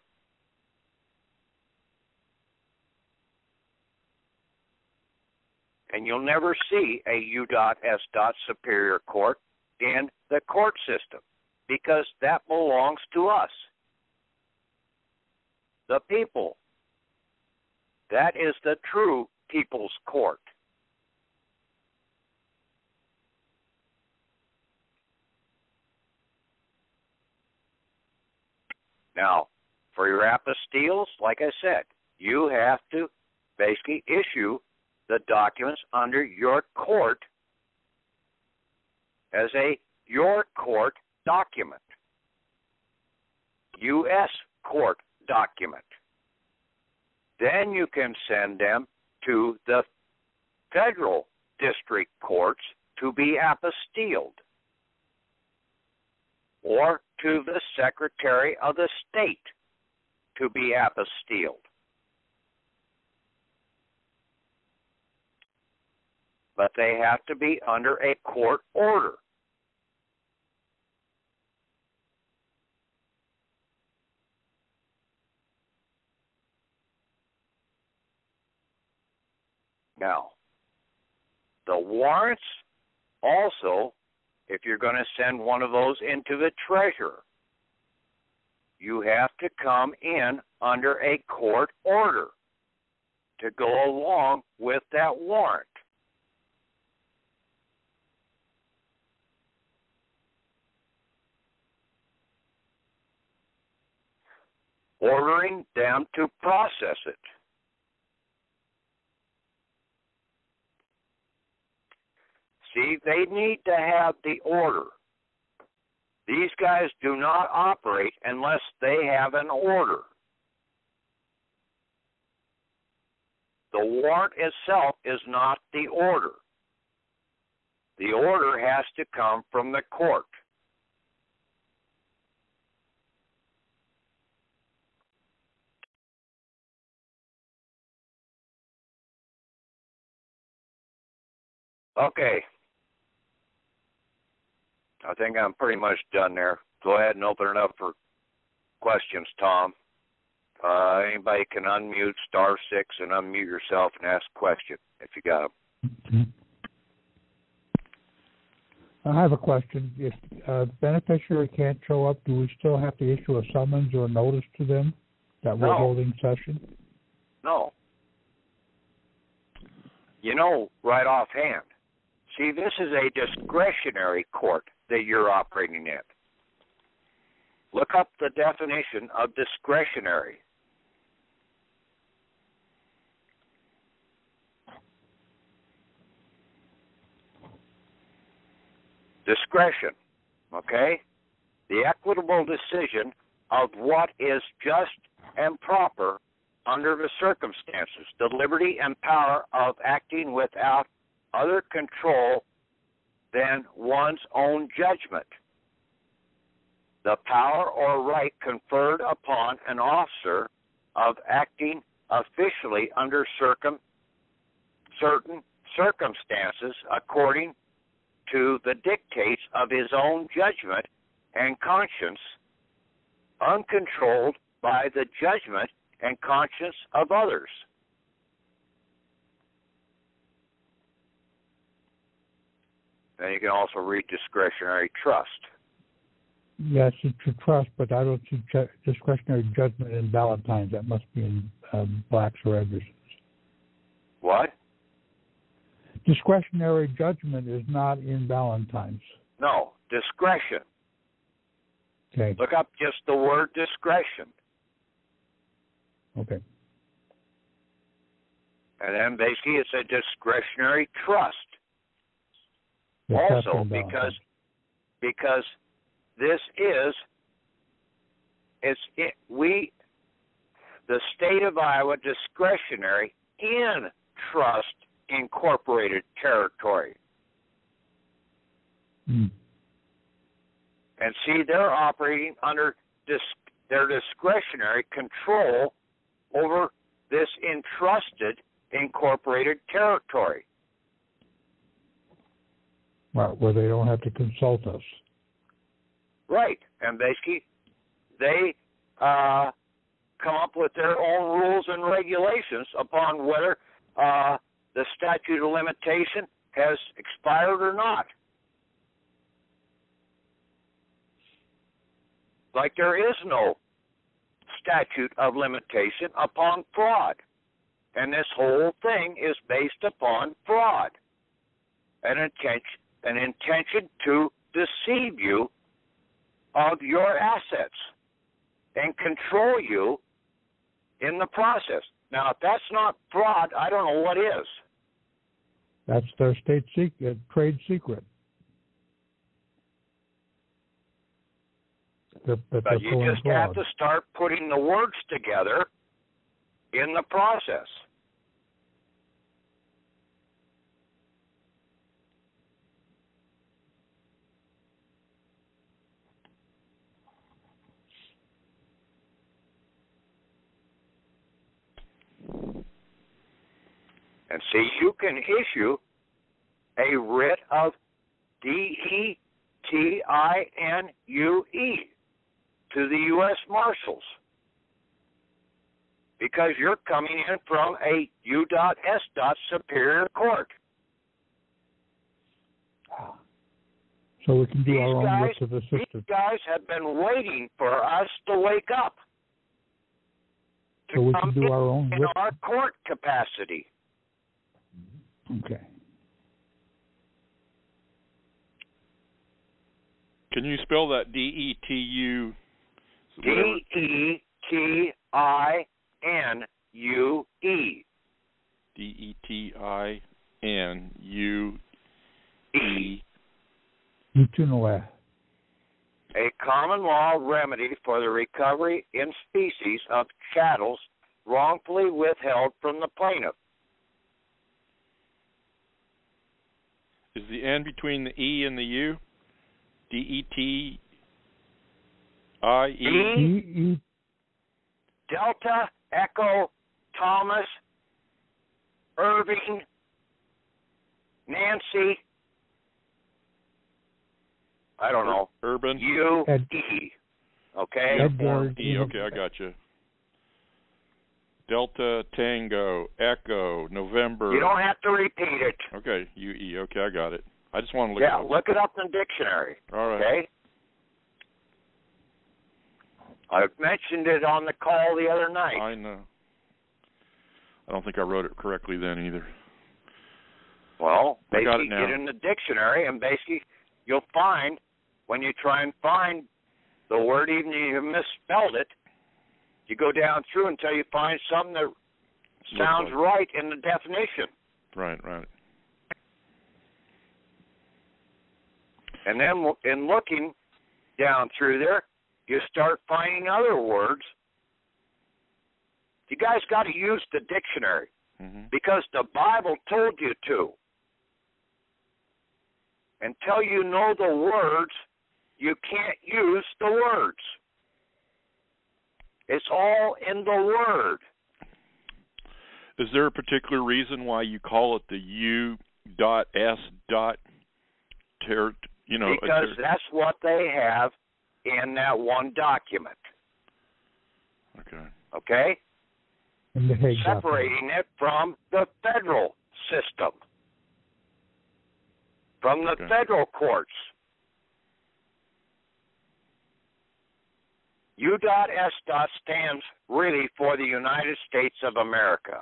Speaker 1: And you'll never see a U.S. Superior Court in the court system because that belongs to us, the people. That is the true people's court. Now, for your apostilles, like I said, you have to basically issue the documents under your court as a your court document, U.S. court document. Then you can send them to the federal district courts to be apostilled or to the Secretary of the State to be apostilled. But they have to be under a court order. Now, the warrants also if you're going to send one of those into the treasurer, you have to come in under a court order to go along with that warrant. Ordering them to process it. See, they need to have the order. These guys do not operate unless they have an order. The The warrant itself is not the order. The order has to come from the court. Okay. I think I'm pretty much done there. Go ahead and open it up for questions, Tom. Uh, anybody can unmute star six and unmute yourself and ask a question if you got them.
Speaker 3: I have a question. If uh, beneficiary can't show up, do we still have to issue a summons or a notice to them that we're
Speaker 1: No.
Speaker 3: holding session?
Speaker 1: No. You know, right offhand. See, this is a discretionary court that you're operating in. Look up the definition of discretionary. Discretion, okay? The equitable decision of what is just and proper under the circumstances, the liberty and power of acting without other control than one's own judgment. The power or right conferred upon an officer of acting officially under circum, certain circumstances according to the dictates of his own judgment and conscience, uncontrolled by the judgment and conscience of others. Then you can also read discretionary trust.
Speaker 3: Yes, it's a trust, but I don't see ju- discretionary judgment in Ballentine's. That must be in um, blacks or Andersons.
Speaker 1: What?
Speaker 3: Discretionary judgment is not in Ballentine's.
Speaker 1: No, discretion.
Speaker 3: Okay.
Speaker 1: Look up just the word discretion.
Speaker 3: Okay.
Speaker 1: And then basically it's a discretionary trust.
Speaker 3: That's
Speaker 1: also because because this is it's it, we the state of Iowa discretionary in trust incorporated territory.
Speaker 3: Mm.
Speaker 1: And see, they're operating under dis- their discretionary control over this entrusted incorporated territory.
Speaker 3: Where they don't have to consult us.
Speaker 1: Right. And basically, they uh, come up with their own rules and regulations upon whether uh, the statute of limitation has expired or not. Like there is no statute of limitation upon fraud. And this whole thing is based upon fraud. An intention, an intention to deceive you of your assets and control you in the process. Now, if that's not fraud, I don't know what is.
Speaker 3: That's their state secret, uh, trade secret. They're, that
Speaker 1: But you just have to start putting the words together in the process. And see, you can issue a writ of D E T I N U E to the U.S. Marshals because you're coming in from a U.S. Superior Court. Ah.
Speaker 3: So we can do
Speaker 1: These
Speaker 3: our own
Speaker 1: guys,
Speaker 3: of
Speaker 1: these
Speaker 3: assistance.
Speaker 1: guys have been waiting for us to wake up
Speaker 3: So we
Speaker 1: come
Speaker 3: can do
Speaker 1: in,
Speaker 3: our own
Speaker 1: in our court capacity.
Speaker 3: Okay.
Speaker 2: Can you spell that D E T U?
Speaker 1: D E T I N U E.
Speaker 2: D E T I N U
Speaker 1: E.
Speaker 2: D
Speaker 3: T U? D T I N U. D T I N U.
Speaker 1: E a common law remedy for the recovery in species of chattels wrongfully withheld from the plaintiff.
Speaker 4: Is the N between the E and the U? D E T I E?
Speaker 1: Delta Echo Thomas Irving Nancy I don't know
Speaker 4: Urban.
Speaker 1: U
Speaker 3: Ed-
Speaker 1: E okay
Speaker 3: Edward.
Speaker 4: E. Okay, I got you. Delta Tango Echo November.
Speaker 1: you don't have to repeat it
Speaker 4: Okay, U E. Okay, I got it. I just want to look
Speaker 1: yeah
Speaker 4: it up.
Speaker 1: look it up in the dictionary
Speaker 4: All right.
Speaker 1: okay I mentioned it on the call the other night
Speaker 4: I know. I don't think I wrote it correctly then either.
Speaker 1: Well,
Speaker 4: I got it
Speaker 1: basically
Speaker 4: now.
Speaker 1: get in the dictionary and basically you'll find when you try and find the word even if you misspelled it, you go down through until you find something that sounds right in the definition.
Speaker 4: Right, right.
Speaker 1: And then in looking down through there, you start finding other words. You guys got to use the dictionary
Speaker 4: hmm
Speaker 1: because the Bible told you to. Until you know the words, you can't use the words. It's all in the Word.
Speaker 4: Is there a particular reason why you call it the U dot S dot ter you know
Speaker 1: because
Speaker 4: ter-
Speaker 1: that's what they have in that one document.
Speaker 4: Okay.
Speaker 1: Okay?
Speaker 3: in document.
Speaker 1: Separating it from the federal system, from the
Speaker 4: Okay.
Speaker 1: federal courts. U.S. stands really for the United States of America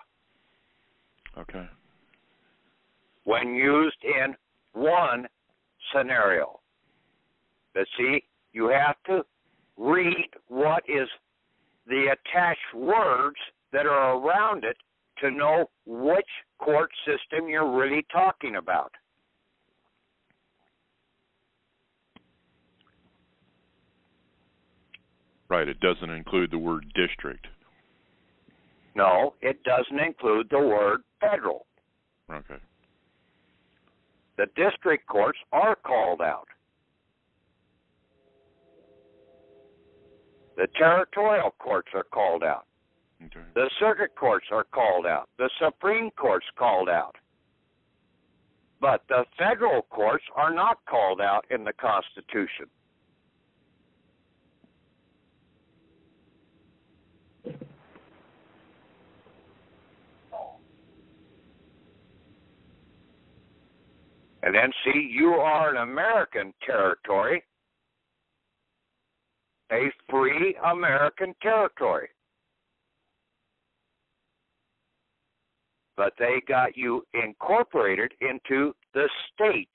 Speaker 4: Okay.
Speaker 1: when used in one scenario. But see, you have to read what is the attached words that are around it to know which court system you're really talking about.
Speaker 4: Right. It doesn't include the word district.
Speaker 1: No, it doesn't include the word federal.
Speaker 4: Okay.
Speaker 1: The district courts are called out. The territorial courts are called out.
Speaker 4: Okay.
Speaker 1: The circuit courts are called out. The Supreme Court's called out. But the federal courts are not called out in the Constitution. And then see, you are an American territory, a free American territory. but they got you incorporated into the state.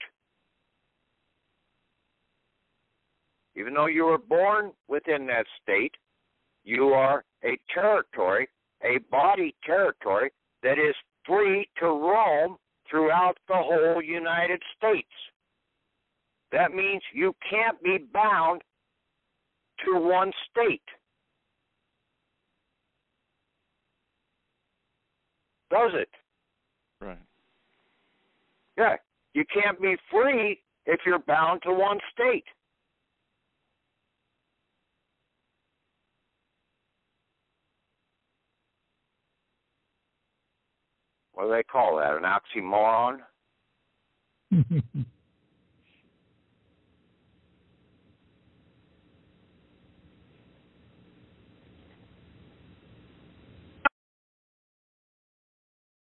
Speaker 1: Even though you were born within that state, you are a territory, a body territory that is free to roam throughout the whole United States. That means you can't be bound to one state. Does it?
Speaker 4: Right.
Speaker 1: Yeah. You can't be free if you're bound to one state. What do they call that? An oxymoron?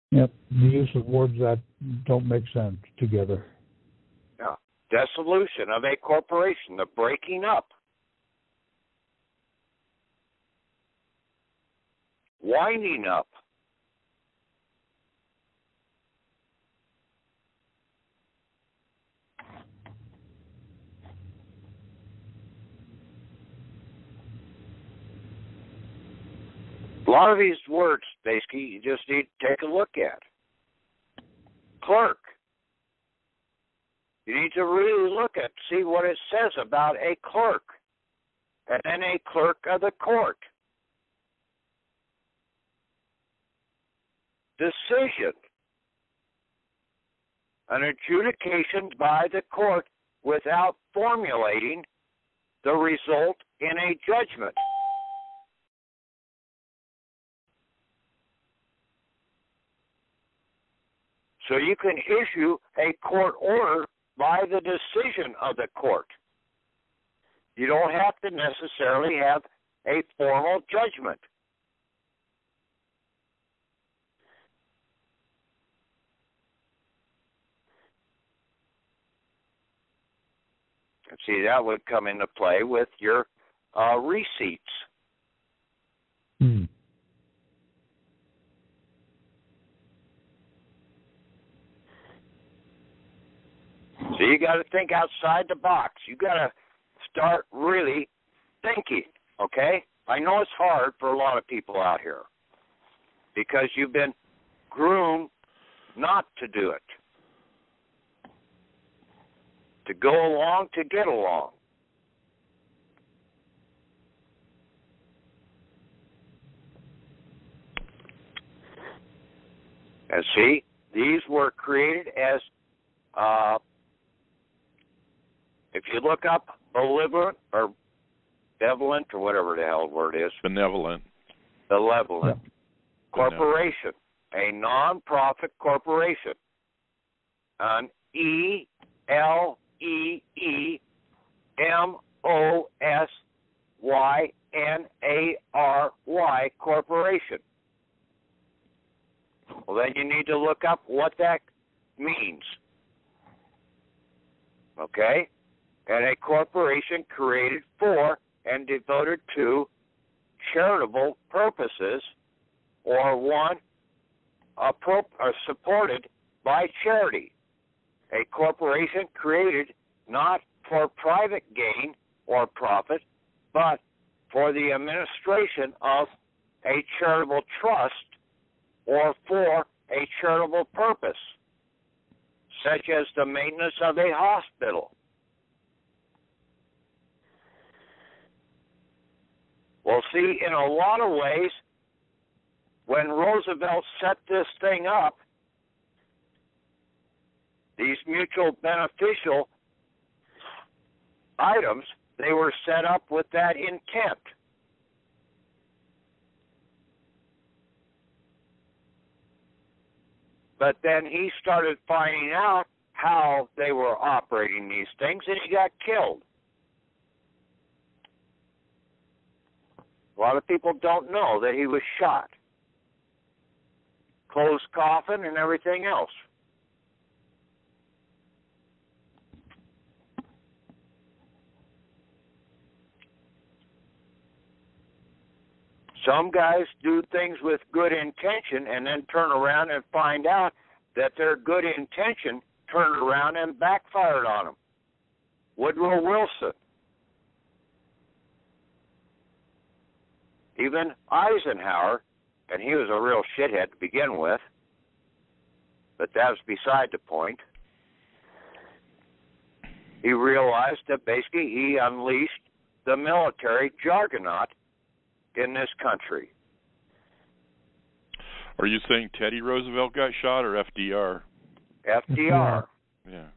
Speaker 3: yep. The use of words that don't make sense together.
Speaker 1: Yeah. Dissolution of a corporation, the breaking up. Winding up. A lot of these words, basically, you just need to take a look at. Clerk. You need to really look at, see what it says about a clerk, and then a clerk of the court. Decision. an adjudication by the court without formulating the result in a judgment. So you can issue a court order by the decision of the court. You don't have to necessarily have a formal judgment. See, that would come into play with your uh, receipts.
Speaker 3: Hmm.
Speaker 1: So you got to think outside the box. You got to start really thinking, okay? I know it's hard for a lot of people out here because you've been groomed not to do it. To go along to get along. And see, these were created as uh, if you look up benevolent or benevolent or whatever the hell word is,
Speaker 4: Benevolent.
Speaker 1: benevolent corporation, a non-profit corporation, an E L E E M O S Y N A R Y corporation. Well, then you need to look up what that means. Okay? And a corporation created for and devoted to charitable purposes or one appro- or supported by charity. A corporation created not for private gain or profit, but for the administration of a charitable trust or for a charitable purpose, such as the maintenance of a hospital. Well, see, in a lot of ways, when Roosevelt set this thing up, these mutual beneficial items, they were set up with that intent. But then he started finding out how they were operating these things and he got killed. A lot of people don't know that he was shot. Closed coffin and everything else. Some guys do things with good intention and then turn around and find out that their good intention turned around and backfired on them. Woodrow Wilson. Even Eisenhower, and he was a real shithead to begin with, but that was beside the point. He realized that basically he unleashed the military juggernaut in this country.
Speaker 4: Are you saying Teddy Roosevelt got shot or FDR?
Speaker 1: FDR.
Speaker 4: Yeah.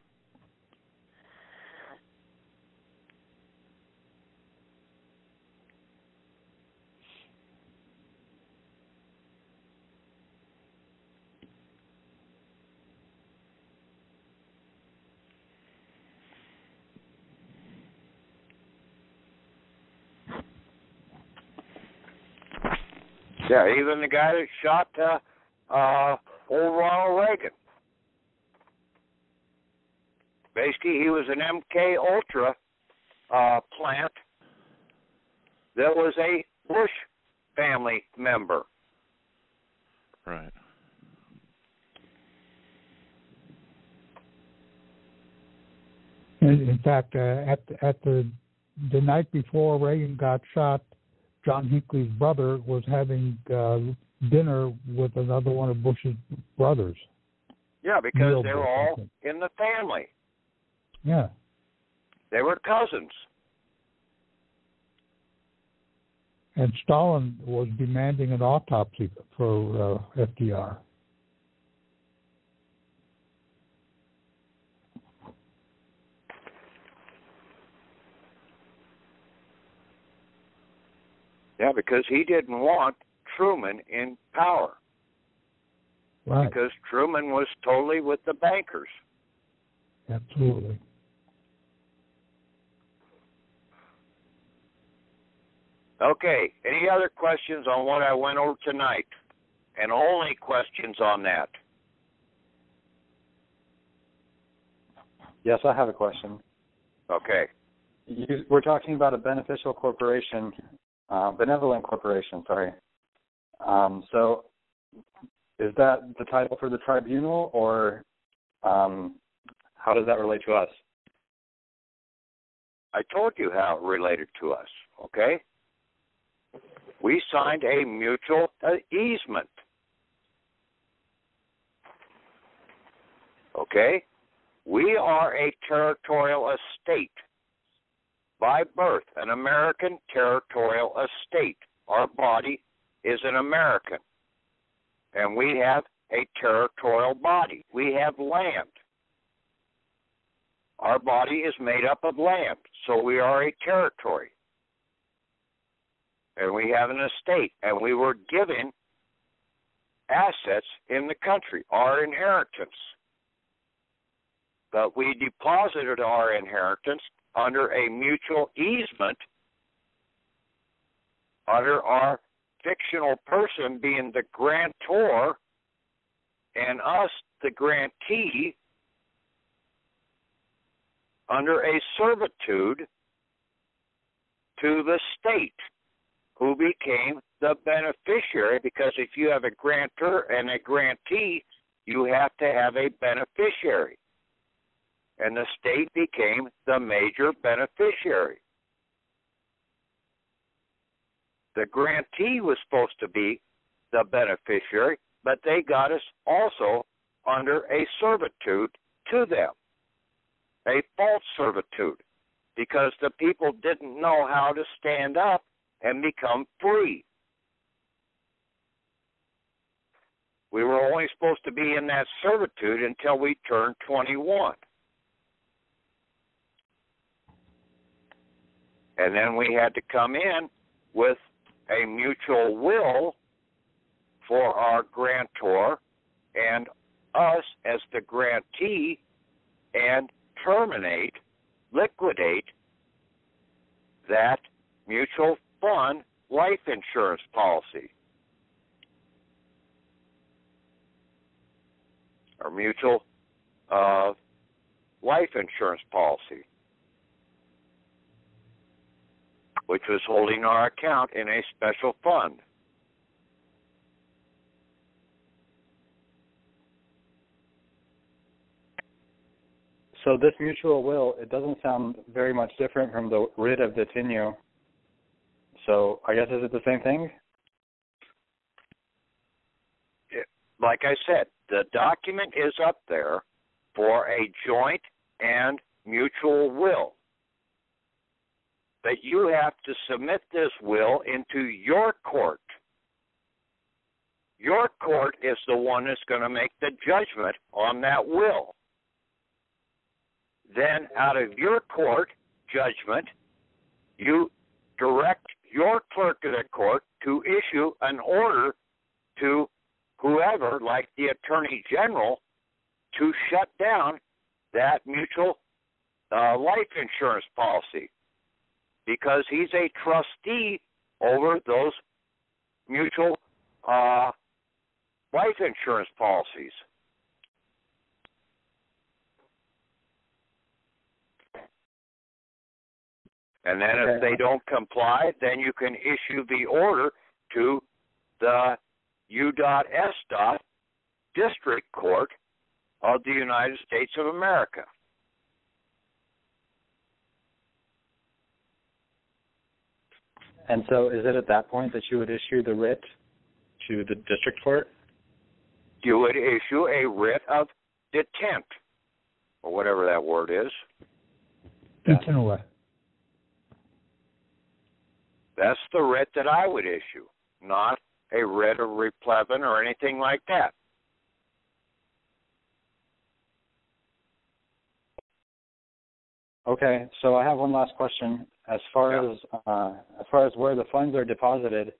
Speaker 1: Yeah, even the guy that shot uh, uh, old Ronald Reagan. Basically, he was an MK Ultra uh, plant that was a Bush family member.
Speaker 4: Right.
Speaker 3: In, in fact, uh, at at the the night before Reagan got shot, John Hinckley's brother was having uh, dinner with another one of Bush's brothers.
Speaker 1: Yeah, because
Speaker 3: Neil
Speaker 1: they were all in the family.
Speaker 3: Yeah.
Speaker 1: They were cousins.
Speaker 3: And Stalin was demanding an autopsy for uh, FDR.
Speaker 1: Yeah, because he didn't want Truman in power.
Speaker 3: Right.
Speaker 1: Because Truman was totally with the bankers.
Speaker 3: Absolutely.
Speaker 1: Okay. Any other questions on what I went over tonight? And only questions on that.
Speaker 5: Yes, I have a question.
Speaker 1: Okay.
Speaker 5: You, we're talking about a beneficial corporation, uh, benevolent corporation. Sorry. Um, so, is that the title for the tribunal, or um, how does that relate to us?
Speaker 1: I told you how it related to us. Okay. We signed a mutual easement. Okay? We are a territorial estate. By birth, an American territorial estate. Our body is an American. And we have a territorial body. We have land. Our body is made up of land, so we are a territory. And we have an estate, and we were given assets in the country, our inheritance but we deposited our inheritance under a mutual easement under our fictional person being the grantor and us the grantee under a servitude to the state who became the beneficiary because if you have a grantor and a grantee you have to have a beneficiary and the state became the major beneficiary. The grantee was supposed to be the beneficiary, but they got us also under a servitude to them, a false servitude, because the people didn't know how to stand up and become free. We were only supposed to be in that servitude until we turned 21. And then we had to come in with a mutual will for our grantor and us as the grantee and terminate, liquidate that mutual fund life insurance policy. Or mutual uh, life insurance policy. Which was holding our account in a special fund.
Speaker 5: So this mutual will, it doesn't sound very much different from the writ of detinue. So I guess is it the same thing?
Speaker 1: Like I said, the document is up there for a joint and mutual will that you have to submit this will into your court. Your court is the one that's going to make the judgment on that will. Then, out of your court judgment, you direct your clerk of the court to issue an order to whoever, like the Attorney General, to shut down that mutual uh, life insurance policy because he's a trustee over those mutual uh, life insurance policies. And then if they don't comply, then you can issue the order to the U.S. District Court of the United States of America.
Speaker 5: And so, is it at that point that you would issue the writ to the district court?
Speaker 1: You would issue a writ of detent, or whatever that word is.
Speaker 3: Detenere.
Speaker 1: That's the writ that I would issue, not a writ of replevin or anything like that.
Speaker 5: Okay, so I have one last question. As far
Speaker 1: Yeah.
Speaker 5: as uh, as far as where the funds are deposited,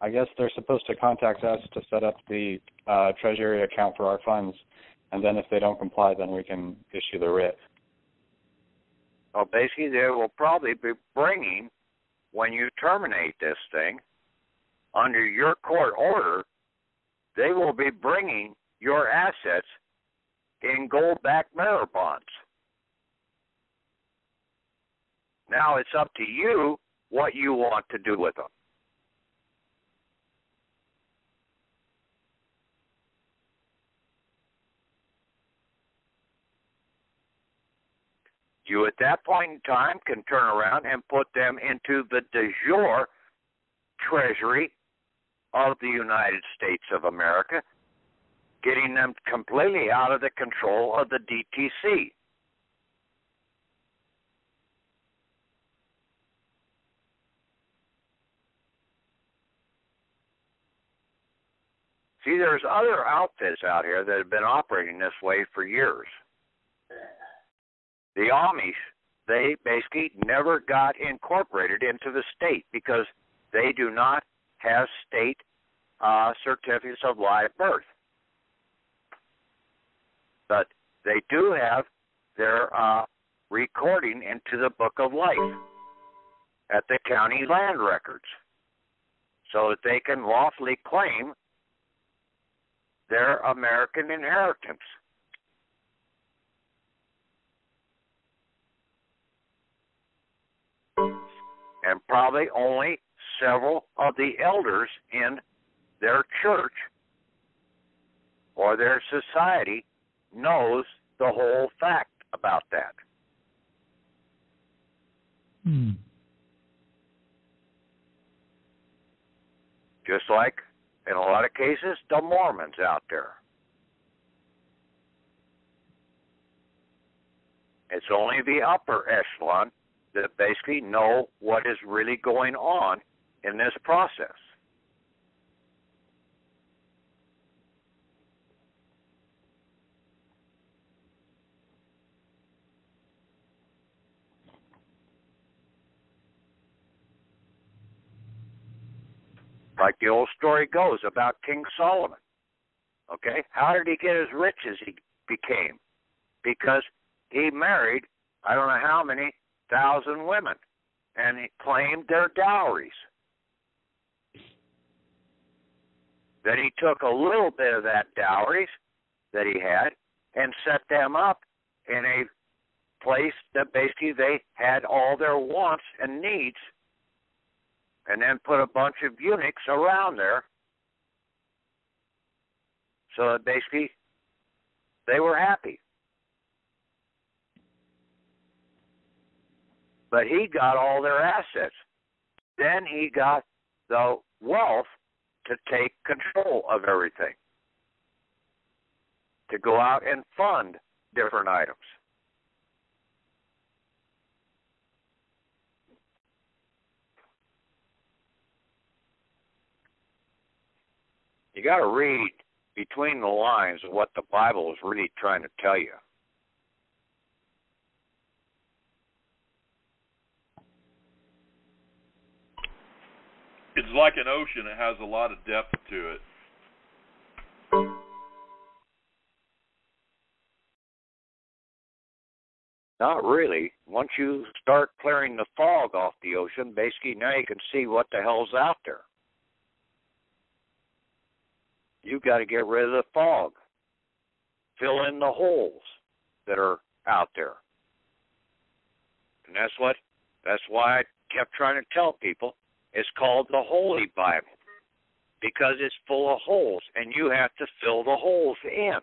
Speaker 5: I guess they're supposed to contact us to set up the uh, treasury account for our funds, and then if they don't comply, then we can issue the writ.
Speaker 1: Well, basically, they will probably be bringing, when you terminate this thing, under your court order, they will be bringing your assets in gold-backed mirror bonds. Now it's up to you what you want to do with them. You at that point in time can turn around and put them into the de jure treasury of the United States of America, getting them completely out of the control of the DTC. See, there's other outfits out here that have been operating this way for years. The Amish, they basically never got incorporated into the state because they do not have state uh, certificates of live birth. But they do have their uh, recording into the Book of Life at the county land records so that they can lawfully claim their American inheritance. And probably only several of the elders in their church or their society knows the whole fact about that.
Speaker 3: Hmm.
Speaker 1: Just like in a lot of cases, the Mormons out there. It's only the upper echelon that basically know what is really going on in this process. Like the old story goes about King Solomon. Okay? How did he get as rich as he became? Because he married, I don't know how many thousand women, and he claimed their dowries. Then he took a little bit of that dowries that he had and set them up in a place that basically they had all their wants and needs and then put a bunch of eunuchs around there so basically they were happy. But he got all their assets. Then he got the wealth to take control of everything, to go out and fund different items. You got to read between the lines of what the Bible is really trying to tell you.
Speaker 2: It's like an ocean. It has a lot of depth to it.
Speaker 1: Not really. Once you start clearing the fog off the ocean, basically now you can see what the hell's out there. You've got to get rid of the fog. Fill in the holes that are out there. And that's what that's why I kept trying to tell people it's called the Holy Bible. Because it's full of holes and you have to fill the holes in.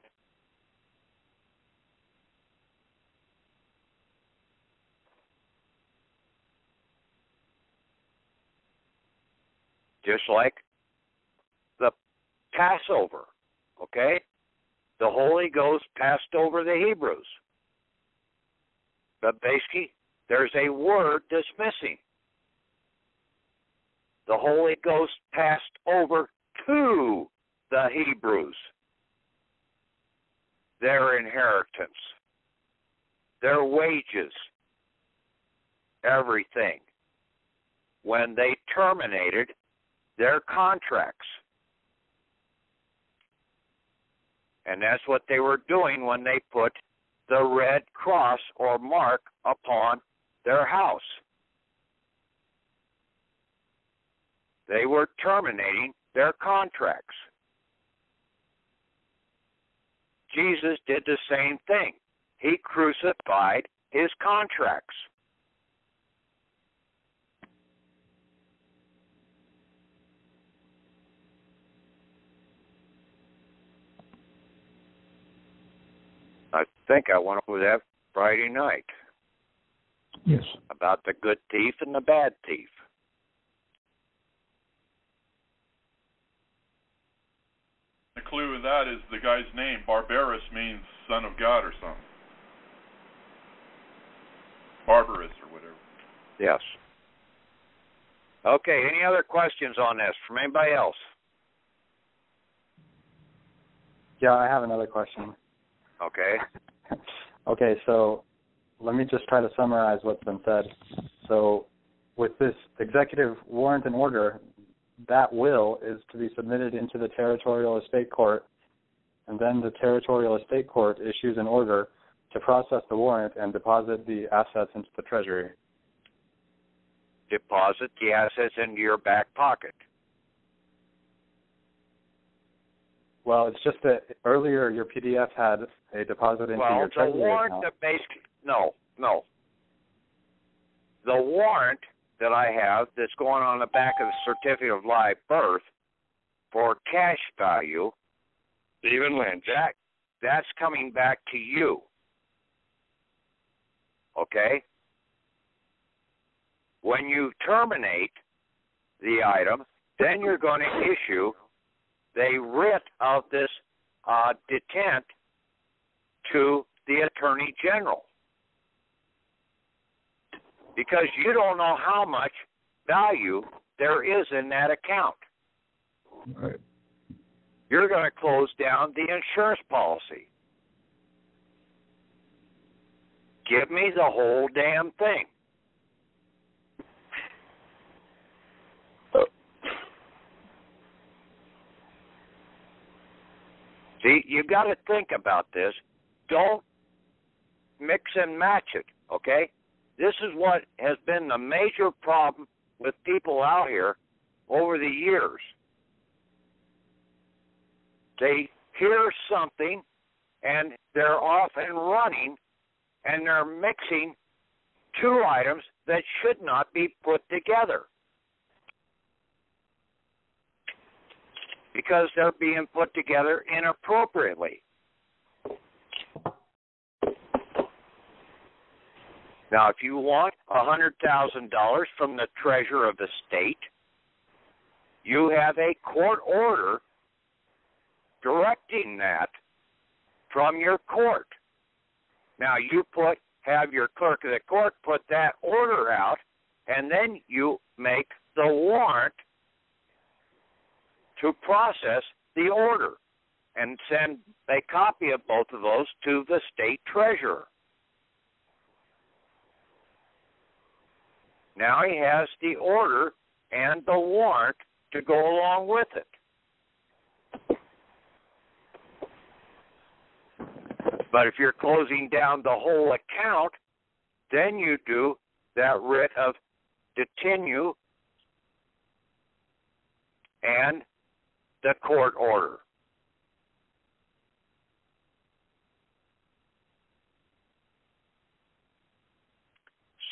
Speaker 1: just like Passover, okay? The Holy Ghost passed over the Hebrews. But basically, there's a word that's missing. The Holy Ghost passed over to the Hebrews their inheritance, their wages, everything when they terminated their contracts. And that's what they were doing when they put the red cross or mark upon their house. They were terminating their contracts. Jesus did the same thing. He crucified his contracts. I think I went over that Friday night
Speaker 3: Yes.
Speaker 1: about the good thief and the bad thief.
Speaker 2: The clue with that is the guy's name. Barbarus means son of God or something. Barbarous or whatever.
Speaker 1: Yes. Okay, any other questions on this from anybody else?
Speaker 5: Yeah, I have another question.
Speaker 1: Okay.
Speaker 5: okay, so let me just try to summarize what's been said. So, with this executive warrant and order, that will is to be submitted into the territorial estate court, and then the territorial estate court issues an order to process the warrant and deposit the assets into the treasury.
Speaker 1: Deposit the assets into your back pocket.
Speaker 5: Well, it's just that earlier your PDF had a deposit into
Speaker 1: well,
Speaker 5: your
Speaker 1: the
Speaker 5: treasury
Speaker 1: warrant
Speaker 5: account.
Speaker 1: that basically no, no. The warrant that I have that's going on the back of the certificate of live birth for cash value,
Speaker 2: Stephen Lynch.
Speaker 1: that that's coming back to you. Okay? When you terminate the item, then you're going to issue the writ of this uh, detent to the Attorney General. Because you don't know how much value there is in that account.
Speaker 3: Right.
Speaker 1: You're going to close down the insurance policy. Give me the whole damn thing. See, you got to think about this. Don't mix and match it, okay? This is what has been the major problem with people out here over the years. They hear something and they're off and running and they're mixing two items that should not be put together. Because they're being put together inappropriately. Now, if you want a hundred thousand dollars from the treasurer of the state, you have a court order directing that from your court. Now you put have your clerk of the court put that order out and then you make the warrant to process the order and send a copy of both of those to the state treasurer. Now he has the order and the warrant to go along with it. But if you're closing down the whole account, then you do that writ of detinue and the court order.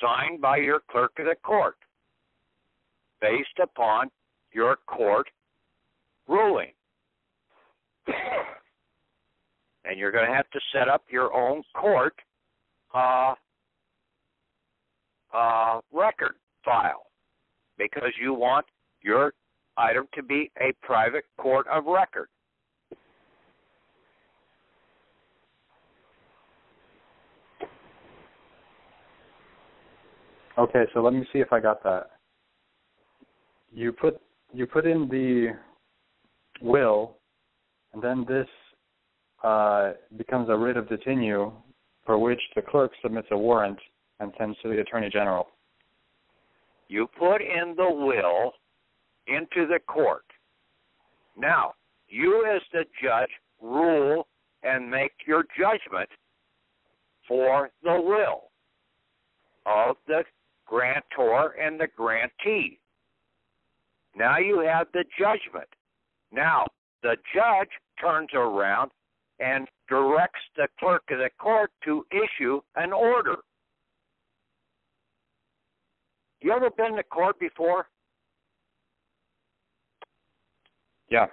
Speaker 1: Signed by your clerk of the court based upon your court ruling. and you're going to have to set up your own court uh, uh, record file because you want your item to be a private court of record.
Speaker 5: Okay, so let me see if I got that. You put you put in the will, and then this uh, becomes a writ of detinue, for which the clerk submits a warrant and sends to the attorney general.
Speaker 1: you put in the will into the court. Now, you as the judge rule and make your judgment for the will of the grantor and the grantee. Now you have the judgment. Now, the judge turns around and directs the clerk of the court to issue an order. You ever been to court before?
Speaker 5: Yeah.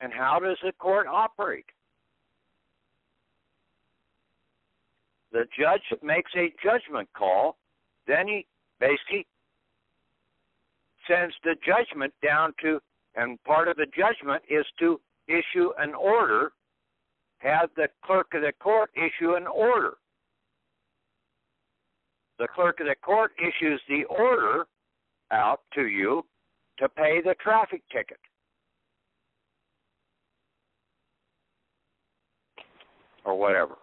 Speaker 1: And how does the court operate? The judge makes a judgment call, then he basically sends the judgment down to, and part of the judgment is to issue an order, have the clerk of the court issue an order. The clerk of the court issues the order out to you to pay the traffic ticket. Or whatever.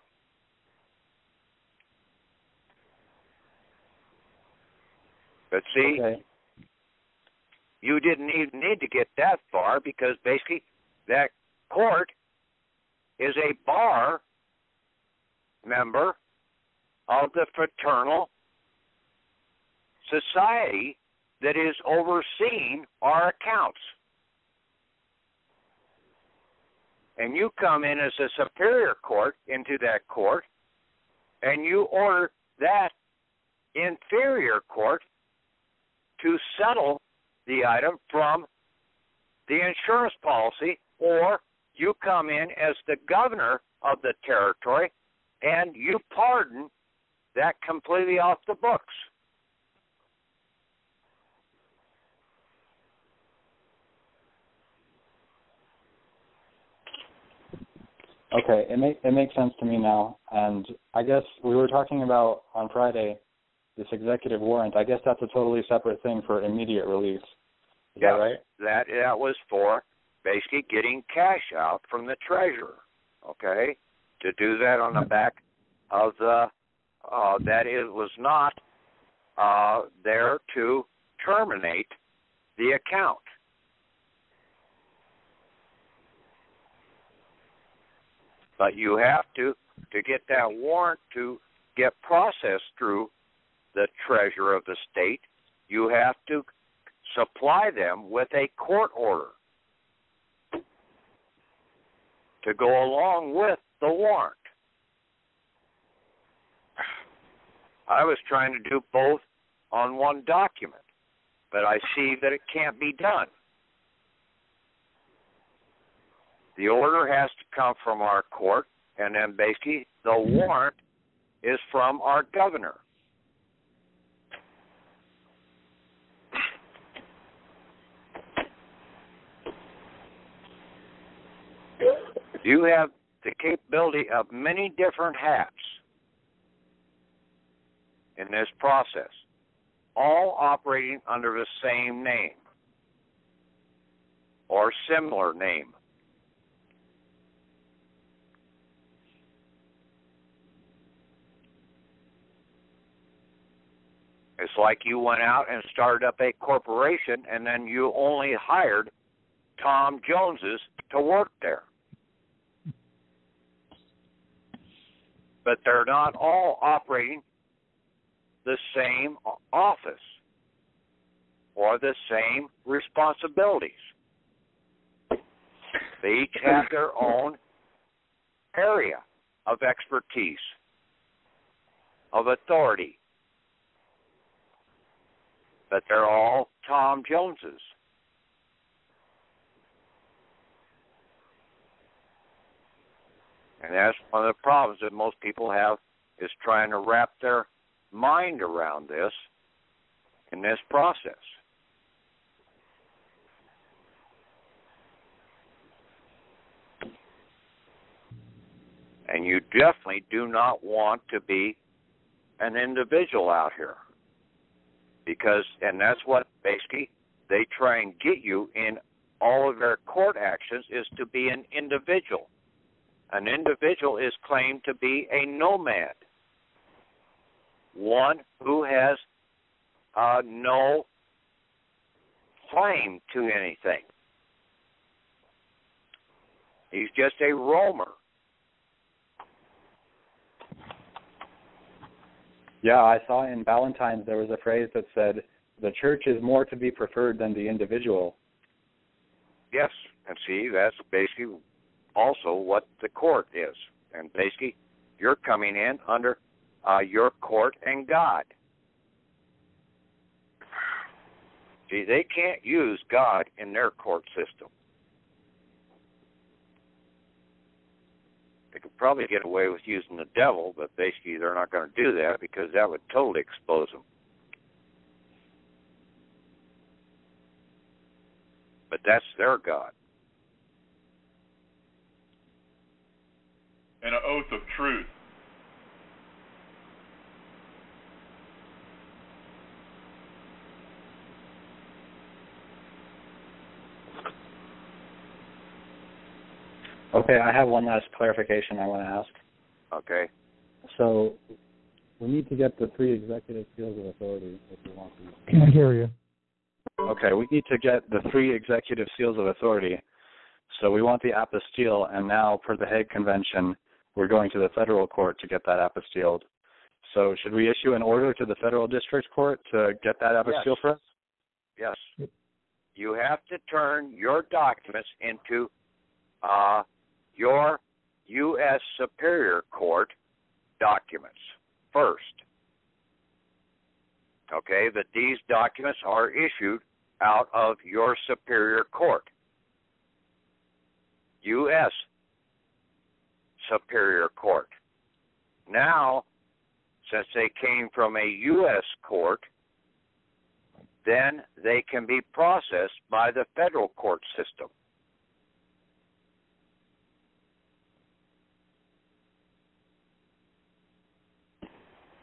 Speaker 1: But see,
Speaker 5: Okay.
Speaker 1: you didn't even need to get that far because basically that court is a bar member of the fraternal society that is overseeing our accounts. And you come in as a superior court into that court, and you order that inferior court to settle the item from the insurance policy, or you come in as the governor of the territory and you pardon that completely off the books.
Speaker 5: Okay, it make it makes sense to me now. And I guess we were talking about on Friday this executive warrant. I guess that's a totally separate thing for immediate release. Is
Speaker 1: Yeah.
Speaker 5: that right?
Speaker 1: That that was for basically getting cash out from the treasurer. Okay, to do that on the back of the uh, that it was not uh, there to terminate the account. But you have to to get that warrant to get processed through the treasurer of the state. You have to supply them with a court order to go along with the warrant. I was trying to do both on one document, but I see that it can't be done. The order has to come from our court, and then basically the warrant is from our governor. You have the capability of many different hats in this process, all operating under the same name or similar name. It's like you went out and started up a corporation and then you only hired Tom Joneses to work there. But they're not all operating the same office or the same responsibilities. They each have their own area of expertise, of authority, but they're all Tom Joneses. And that's one of the problems that most people have is trying to wrap their mind around this in this process. And you definitely do not want to be an individual out here. Because, and that's what basically they try and get you in all of their court actions is to be an individual. An individual is claimed to be a nomad. one who has uh, no claim to anything. He's just a roamer.
Speaker 5: Yeah, I saw in Ballentine's there was a phrase that said, "The church is more to be preferred than the individual."
Speaker 1: Yes, and see, that's basically also what the court is. And basically, you're coming in under uh, your court and God. See, they can't use God in their court system. They could probably get away with using the devil, but basically they're not going to do that because that would totally expose them. But that's their God.
Speaker 2: And an oath of truth.
Speaker 5: Okay, I have one last clarification I want to ask.
Speaker 1: Okay.
Speaker 5: So we need to get the three executive seals of authority if we want to.
Speaker 3: Can't hear you.
Speaker 5: Okay, we need to get the three executive seals of authority. So we want the apostille, and now per the Hague Convention, we're going to the federal court to get that apostilled. So should we issue an order to the federal district court to get that apostille
Speaker 1: Yes.
Speaker 5: for us?
Speaker 1: Yes.
Speaker 3: Yep.
Speaker 1: You have to turn your documents into uh, your U.S. Superior Court documents first. Okay, that these documents are issued out of your Superior Court. U.S. Superior Court. Now, since they came from a U.S. court, then they can be processed by the federal court system.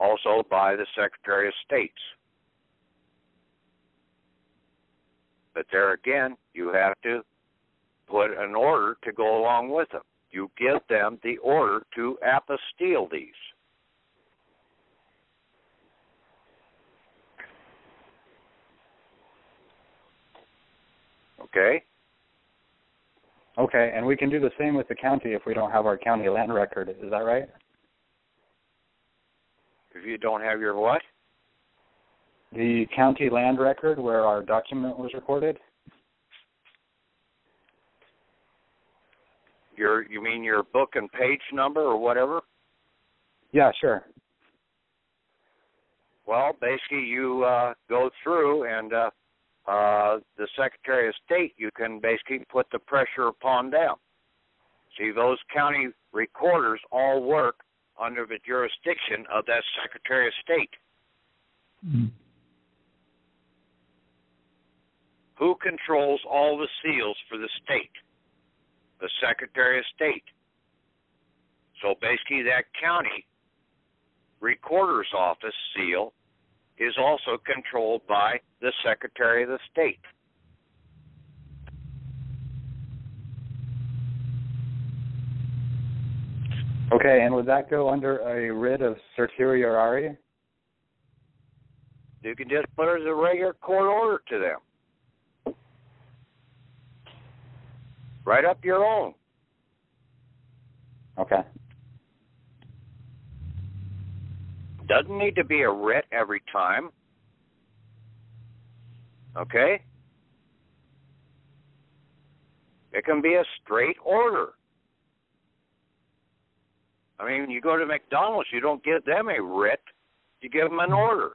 Speaker 1: Also by the Secretary of States. But there again, you have to put an order to go along with them. You give them the order to apostille these. Okay?
Speaker 5: Okay, and we can do the same with the county if we don't have our county land record. Is that right?
Speaker 1: If you don't have your what?
Speaker 5: The county land record where our document was recorded?
Speaker 1: Your you mean your book and page number or whatever?
Speaker 5: Yeah, sure.
Speaker 1: Well, basically you uh, go through and uh, uh, the Secretary of State, you can basically put the pressure upon them. See, those county recorders all work under the jurisdiction of that Secretary of State.
Speaker 3: Mm.
Speaker 1: Who controls all the seals for the state? The Secretary of State. So basically, that county recorder's office seal is also controlled by the Secretary of the State.
Speaker 5: Okay, and would that go under a writ of certiorari?
Speaker 1: You can just put it as a regular court order to them. Write up your own.
Speaker 5: Okay.
Speaker 1: Doesn't need to be a writ every time. Okay? It can be a straight order. I mean, you go to McDonald's, you don't give them a writ, you give them an order.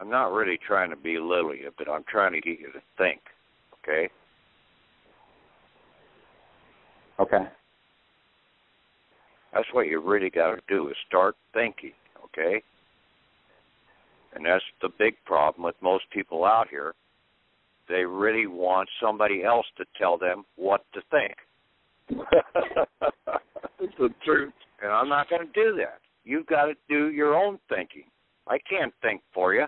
Speaker 1: I'm not really trying to belittle you, but I'm trying to get you to think. Okay?
Speaker 5: Okay.
Speaker 1: That's what you really got to do is start thinking, okay? And that's the big problem with most people out here. They really want somebody else to tell them what to think.
Speaker 2: it's the truth.
Speaker 1: And I'm not going to do that. You've got to do your own thinking. I can't think for you.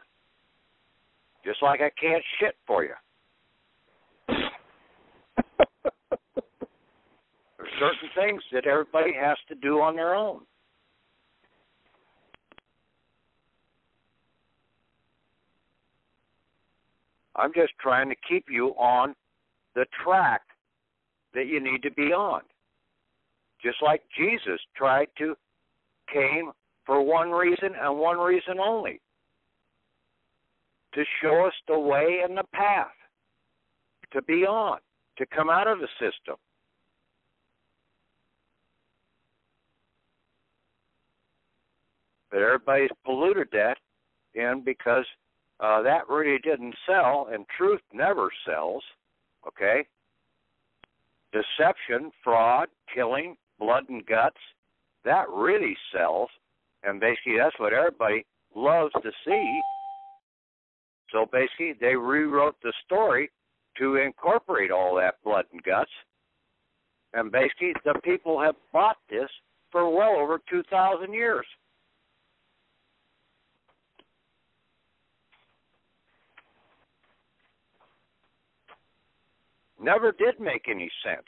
Speaker 1: Just like I can't shit for you. There's certain things that everybody has to do on their own. I'm just trying to keep you on the track that you need to be on. Just like Jesus tried to came for one reason and one reason only to show us the way and the path to be on, to come out of the system. But everybody's polluted that in because uh, that really didn't sell, and truth never sells. Okay? Deception, fraud, killing, blood and guts, that really sells. And basically, that's what everybody loves to see. So basically, they rewrote the story to incorporate all that blood and guts. And basically, the people have bought this for well over 2,000 years. Never did make any sense.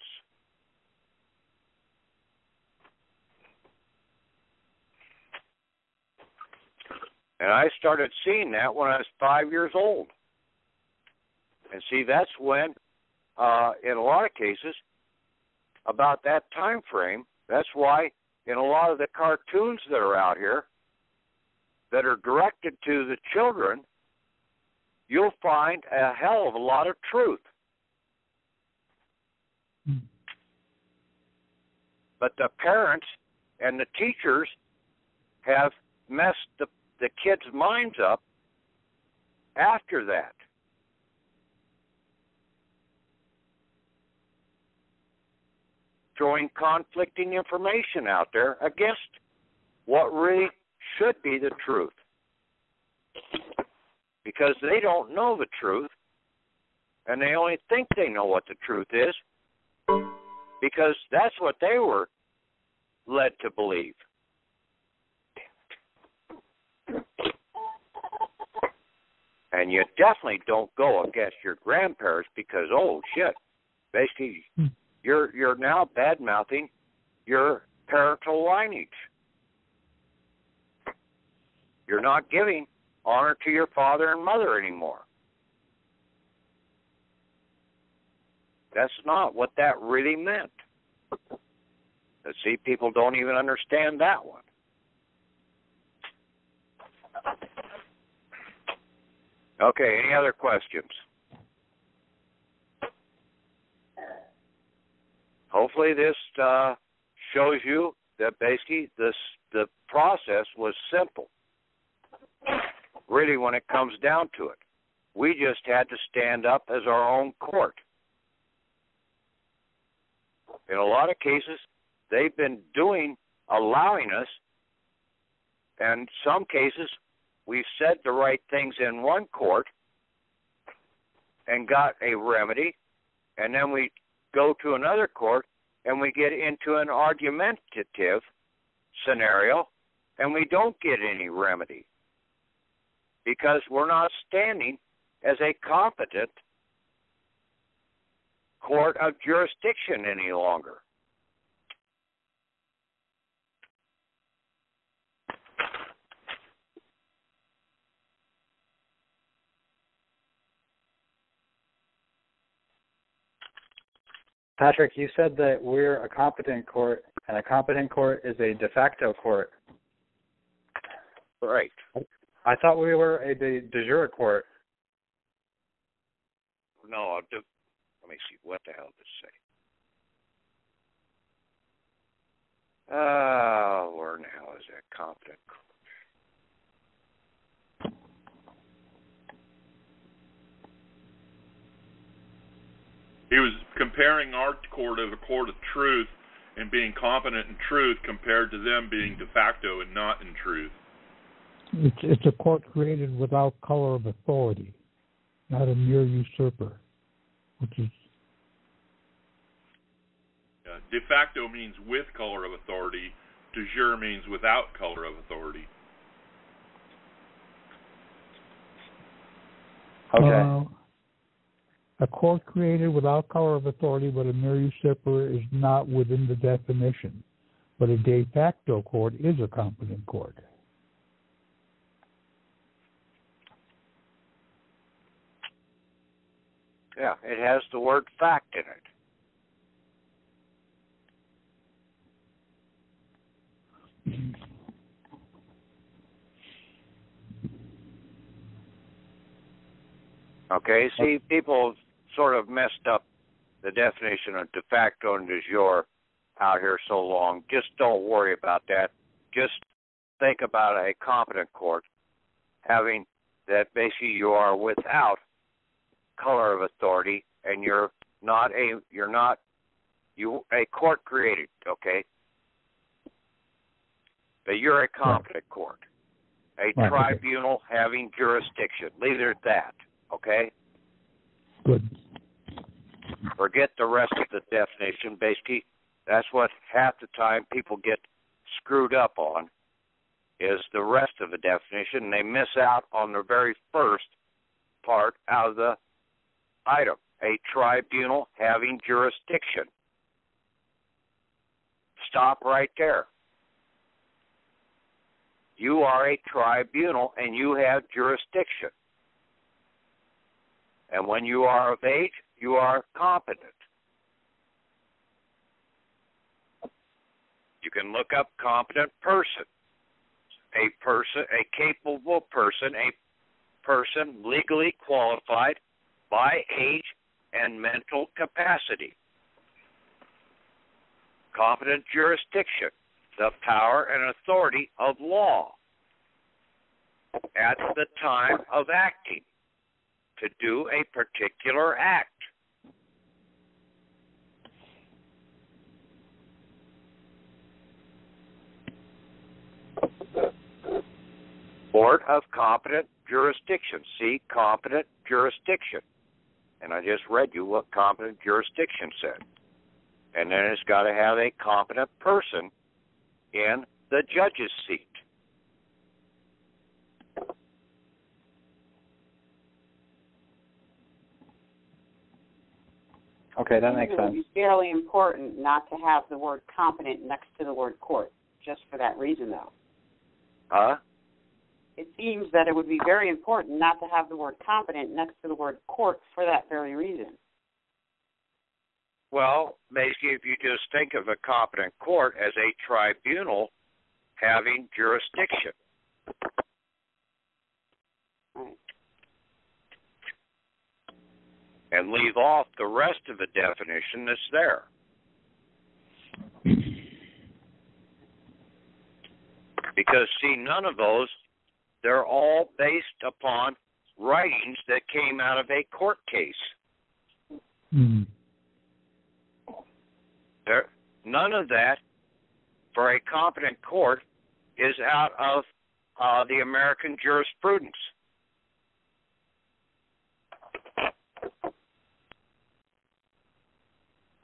Speaker 1: And I started seeing that when I was five years old. And see, that's when, uh, in a lot of cases, about that time frame, that's why in a lot of the cartoons that are out here that are directed to the children, you'll find a hell of a lot of truth. But the parents and the teachers have messed the the kids' minds up after that. Throwing conflicting information out there against what really should be the truth. Because they don't know the truth, and they only think they know what the truth is, because that's what they were led to believe. And you definitely don't go against your grandparents because oh shit, basically hmm. you're you're now bad mouthing your parental lineage. You're not giving honor to your father and mother anymore. That's not what that really meant. But see, people don't even understand that one. Okay, any other questions? Hopefully, this uh, shows you that basically this the process was simple. Really, when it comes down to it, we just had to stand up as our own court. In a lot of cases, they've been doing, allowing us, and some cases we've said the right things in one court and got a remedy, and then we go to another court and we get into an argumentative scenario and we don't get any remedy because we're not standing as a competent court of jurisdiction any longer.
Speaker 5: Patrick, you said that we're a competent court, and a competent court is a de facto court.
Speaker 1: Right.
Speaker 5: I thought we were a de, de jure court.
Speaker 1: No, do, let me see. What the hell does it say? Ah, uh, where now is that competent court?
Speaker 2: He was comparing our court as a court of truth and being competent in truth compared to them being de facto and not in truth.
Speaker 3: It's it's a court created without color of authority, not a mere usurper, which is.
Speaker 2: Yeah, de facto means with color of authority. De jure means without color of authority.
Speaker 5: Okay.
Speaker 3: Uh, a court created without color of authority but a mere usurper is not within the definition, but a de facto court is a competent court.
Speaker 1: Yeah, it has the word fact in it. Okay, see, people sort of messed up the definition of de facto and de jure out here so long. Just don't worry about that. Just think about a competent court having that basically you are without color of authority and you're not a you're not you a court created, okay? But you're a competent court. A
Speaker 3: Right,
Speaker 1: tribunal having jurisdiction. Leave it at that, okay?
Speaker 3: Good.
Speaker 1: forget the rest of the definition. Basically, that's what half the time people get screwed up on is the rest of the definition. They miss out on the very first part out of the item. A tribunal having jurisdiction. Stop right there. You are a tribunal and you have jurisdiction. And when you are of age, you are competent. You can look up competent person. A person, a capable person, a person legally qualified by age and mental capacity. Competent jurisdiction, the power and authority of law at the time of acting to do a particular act. Board of Competent Jurisdiction. See, competent jurisdiction. And I just read you what competent jurisdiction said. And then it's got to have a competent person in the judge's seat.
Speaker 5: Okay, that makes
Speaker 6: it would
Speaker 5: sense.
Speaker 6: be fairly important not to have the word competent next to the word court, just for that reason, though.
Speaker 1: Huh?
Speaker 6: It seems that it would be very important not to have the word competent next to the word court for that very reason.
Speaker 1: Well, basically, if you just think of a competent court as a tribunal having jurisdiction. And leave off the rest of the definition that's there. Because, see, none of those, they're all based upon writings that came out of a court case.
Speaker 3: Mm.
Speaker 1: There, none of that for a competent court is out of uh, the American jurisprudence.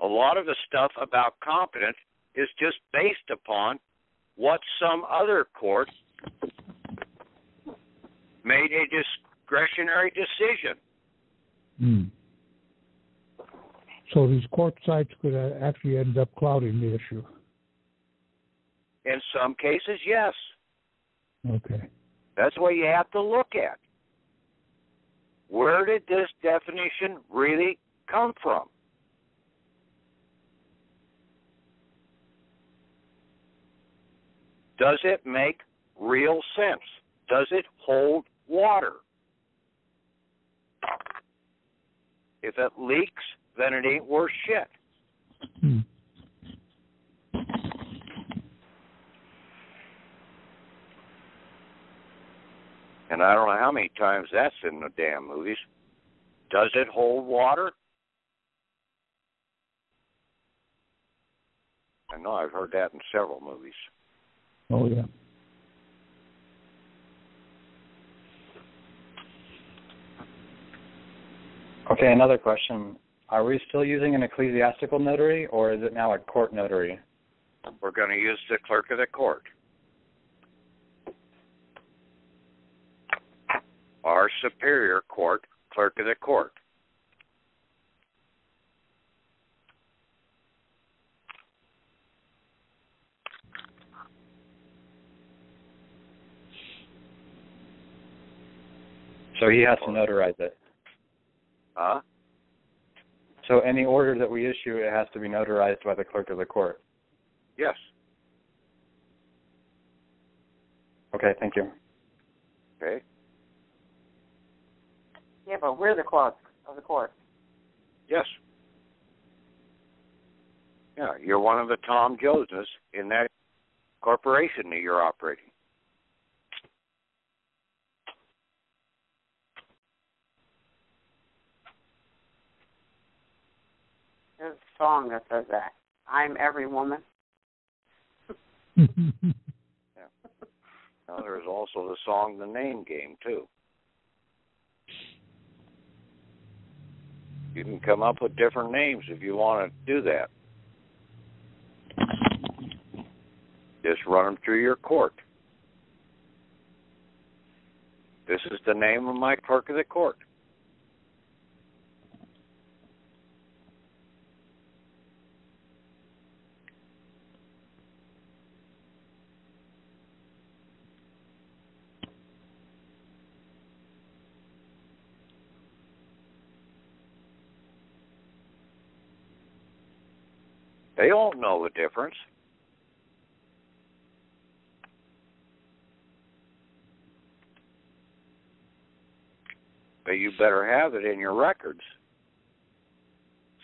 Speaker 1: A lot of the stuff about competent is just based upon what some other court made a discretionary decision.
Speaker 3: Mm. So these court sites could uh, actually end up clouding the issue.
Speaker 1: In some cases, yes.
Speaker 3: Okay.
Speaker 1: That's what you have to look at. Where did this definition really come from? Does it make real sense? Does it hold water? If it leaks, then it ain't worth shit.
Speaker 3: Hmm.
Speaker 1: And I don't know how many times that's in the damn movies. Does it hold water? I know I've heard that in several movies.
Speaker 3: Oh yeah.
Speaker 5: Okay, another question. Are we still using an ecclesiastical notary or is it now a court notary?
Speaker 1: We're going to use the clerk of the court. Our superior court clerk of the court.
Speaker 5: So he has to notarize it.
Speaker 1: Huh?
Speaker 5: So any order that we issue, it has to be notarized by the clerk of the court.
Speaker 1: Yes.
Speaker 5: Okay, thank you.
Speaker 1: Okay.
Speaker 6: Yeah, but we're the clerk of the court.
Speaker 1: Yes. Yeah, you're one of the Tom Joneses in that corporation that you're operating.
Speaker 6: There's a song that says that. I'm every woman. yeah.
Speaker 1: Now, there's also the song The Name Game, too. You can come up with different names if you want to do that. Just run them through your court. This is the name of my clerk of the court. They the difference. But you better have it in your records.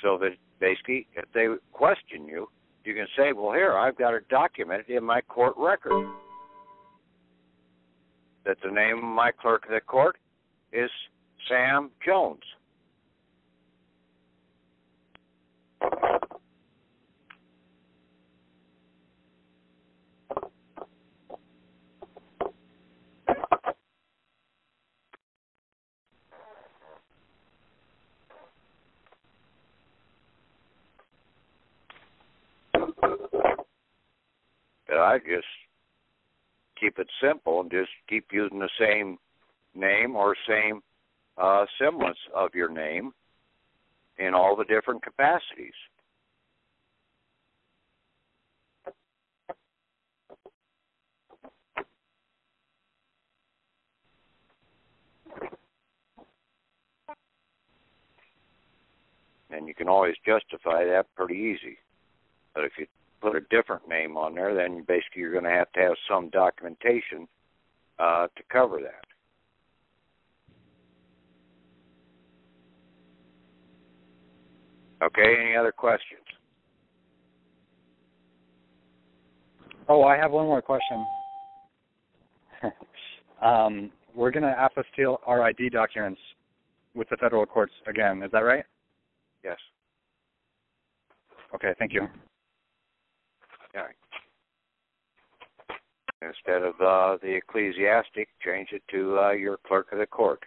Speaker 1: So that basically, if they question you, you can say, well, here, I've got it documented in my court record that the name of my clerk of the court is Sam Jones. But I just keep it simple and just keep using the same name or same uh, semblance of your name in all the different capacities. And you can always justify that pretty easy. But if you put a different name on there, then basically you're going to have to have some documentation uh, to cover that. Okay, any other questions?
Speaker 5: Oh, I have one more question. um, we're going to have to apostille our ID documents with the federal courts again. Is that right?
Speaker 1: Yes.
Speaker 5: Okay, thank you.
Speaker 1: Right. Instead of uh, the ecclesiastic, change it to uh, your clerk of the court.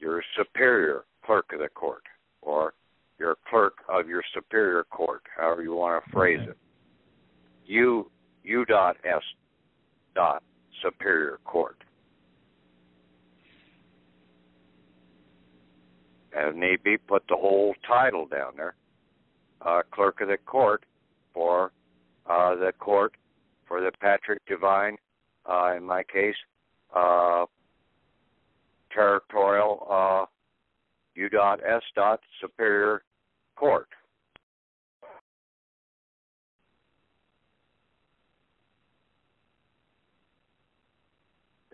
Speaker 1: Your superior clerk of the court, or your clerk of your superior court, however you want to phrase it. U U dot S dot superior court. And if need be, put the whole title down there. Uh, clerk of the court for uh, the court for the Patrick Devine, uh, in my case, uh, territorial uh, U dot S dot Superior Court.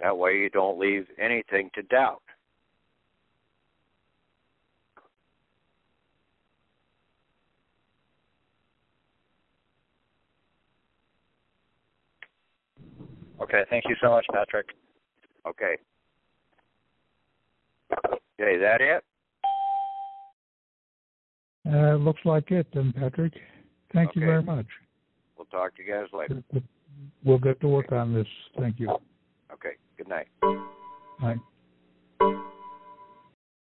Speaker 1: That way you don't leave anything to doubt.
Speaker 5: Okay, thank you so much, Patrick.
Speaker 1: Okay. Okay, that it?
Speaker 3: Uh, looks like it, then, Patrick. Thank you very much.
Speaker 1: We'll talk to you guys later.
Speaker 3: We'll get to work on this. Thank you.
Speaker 1: Okay, good night.
Speaker 3: Bye.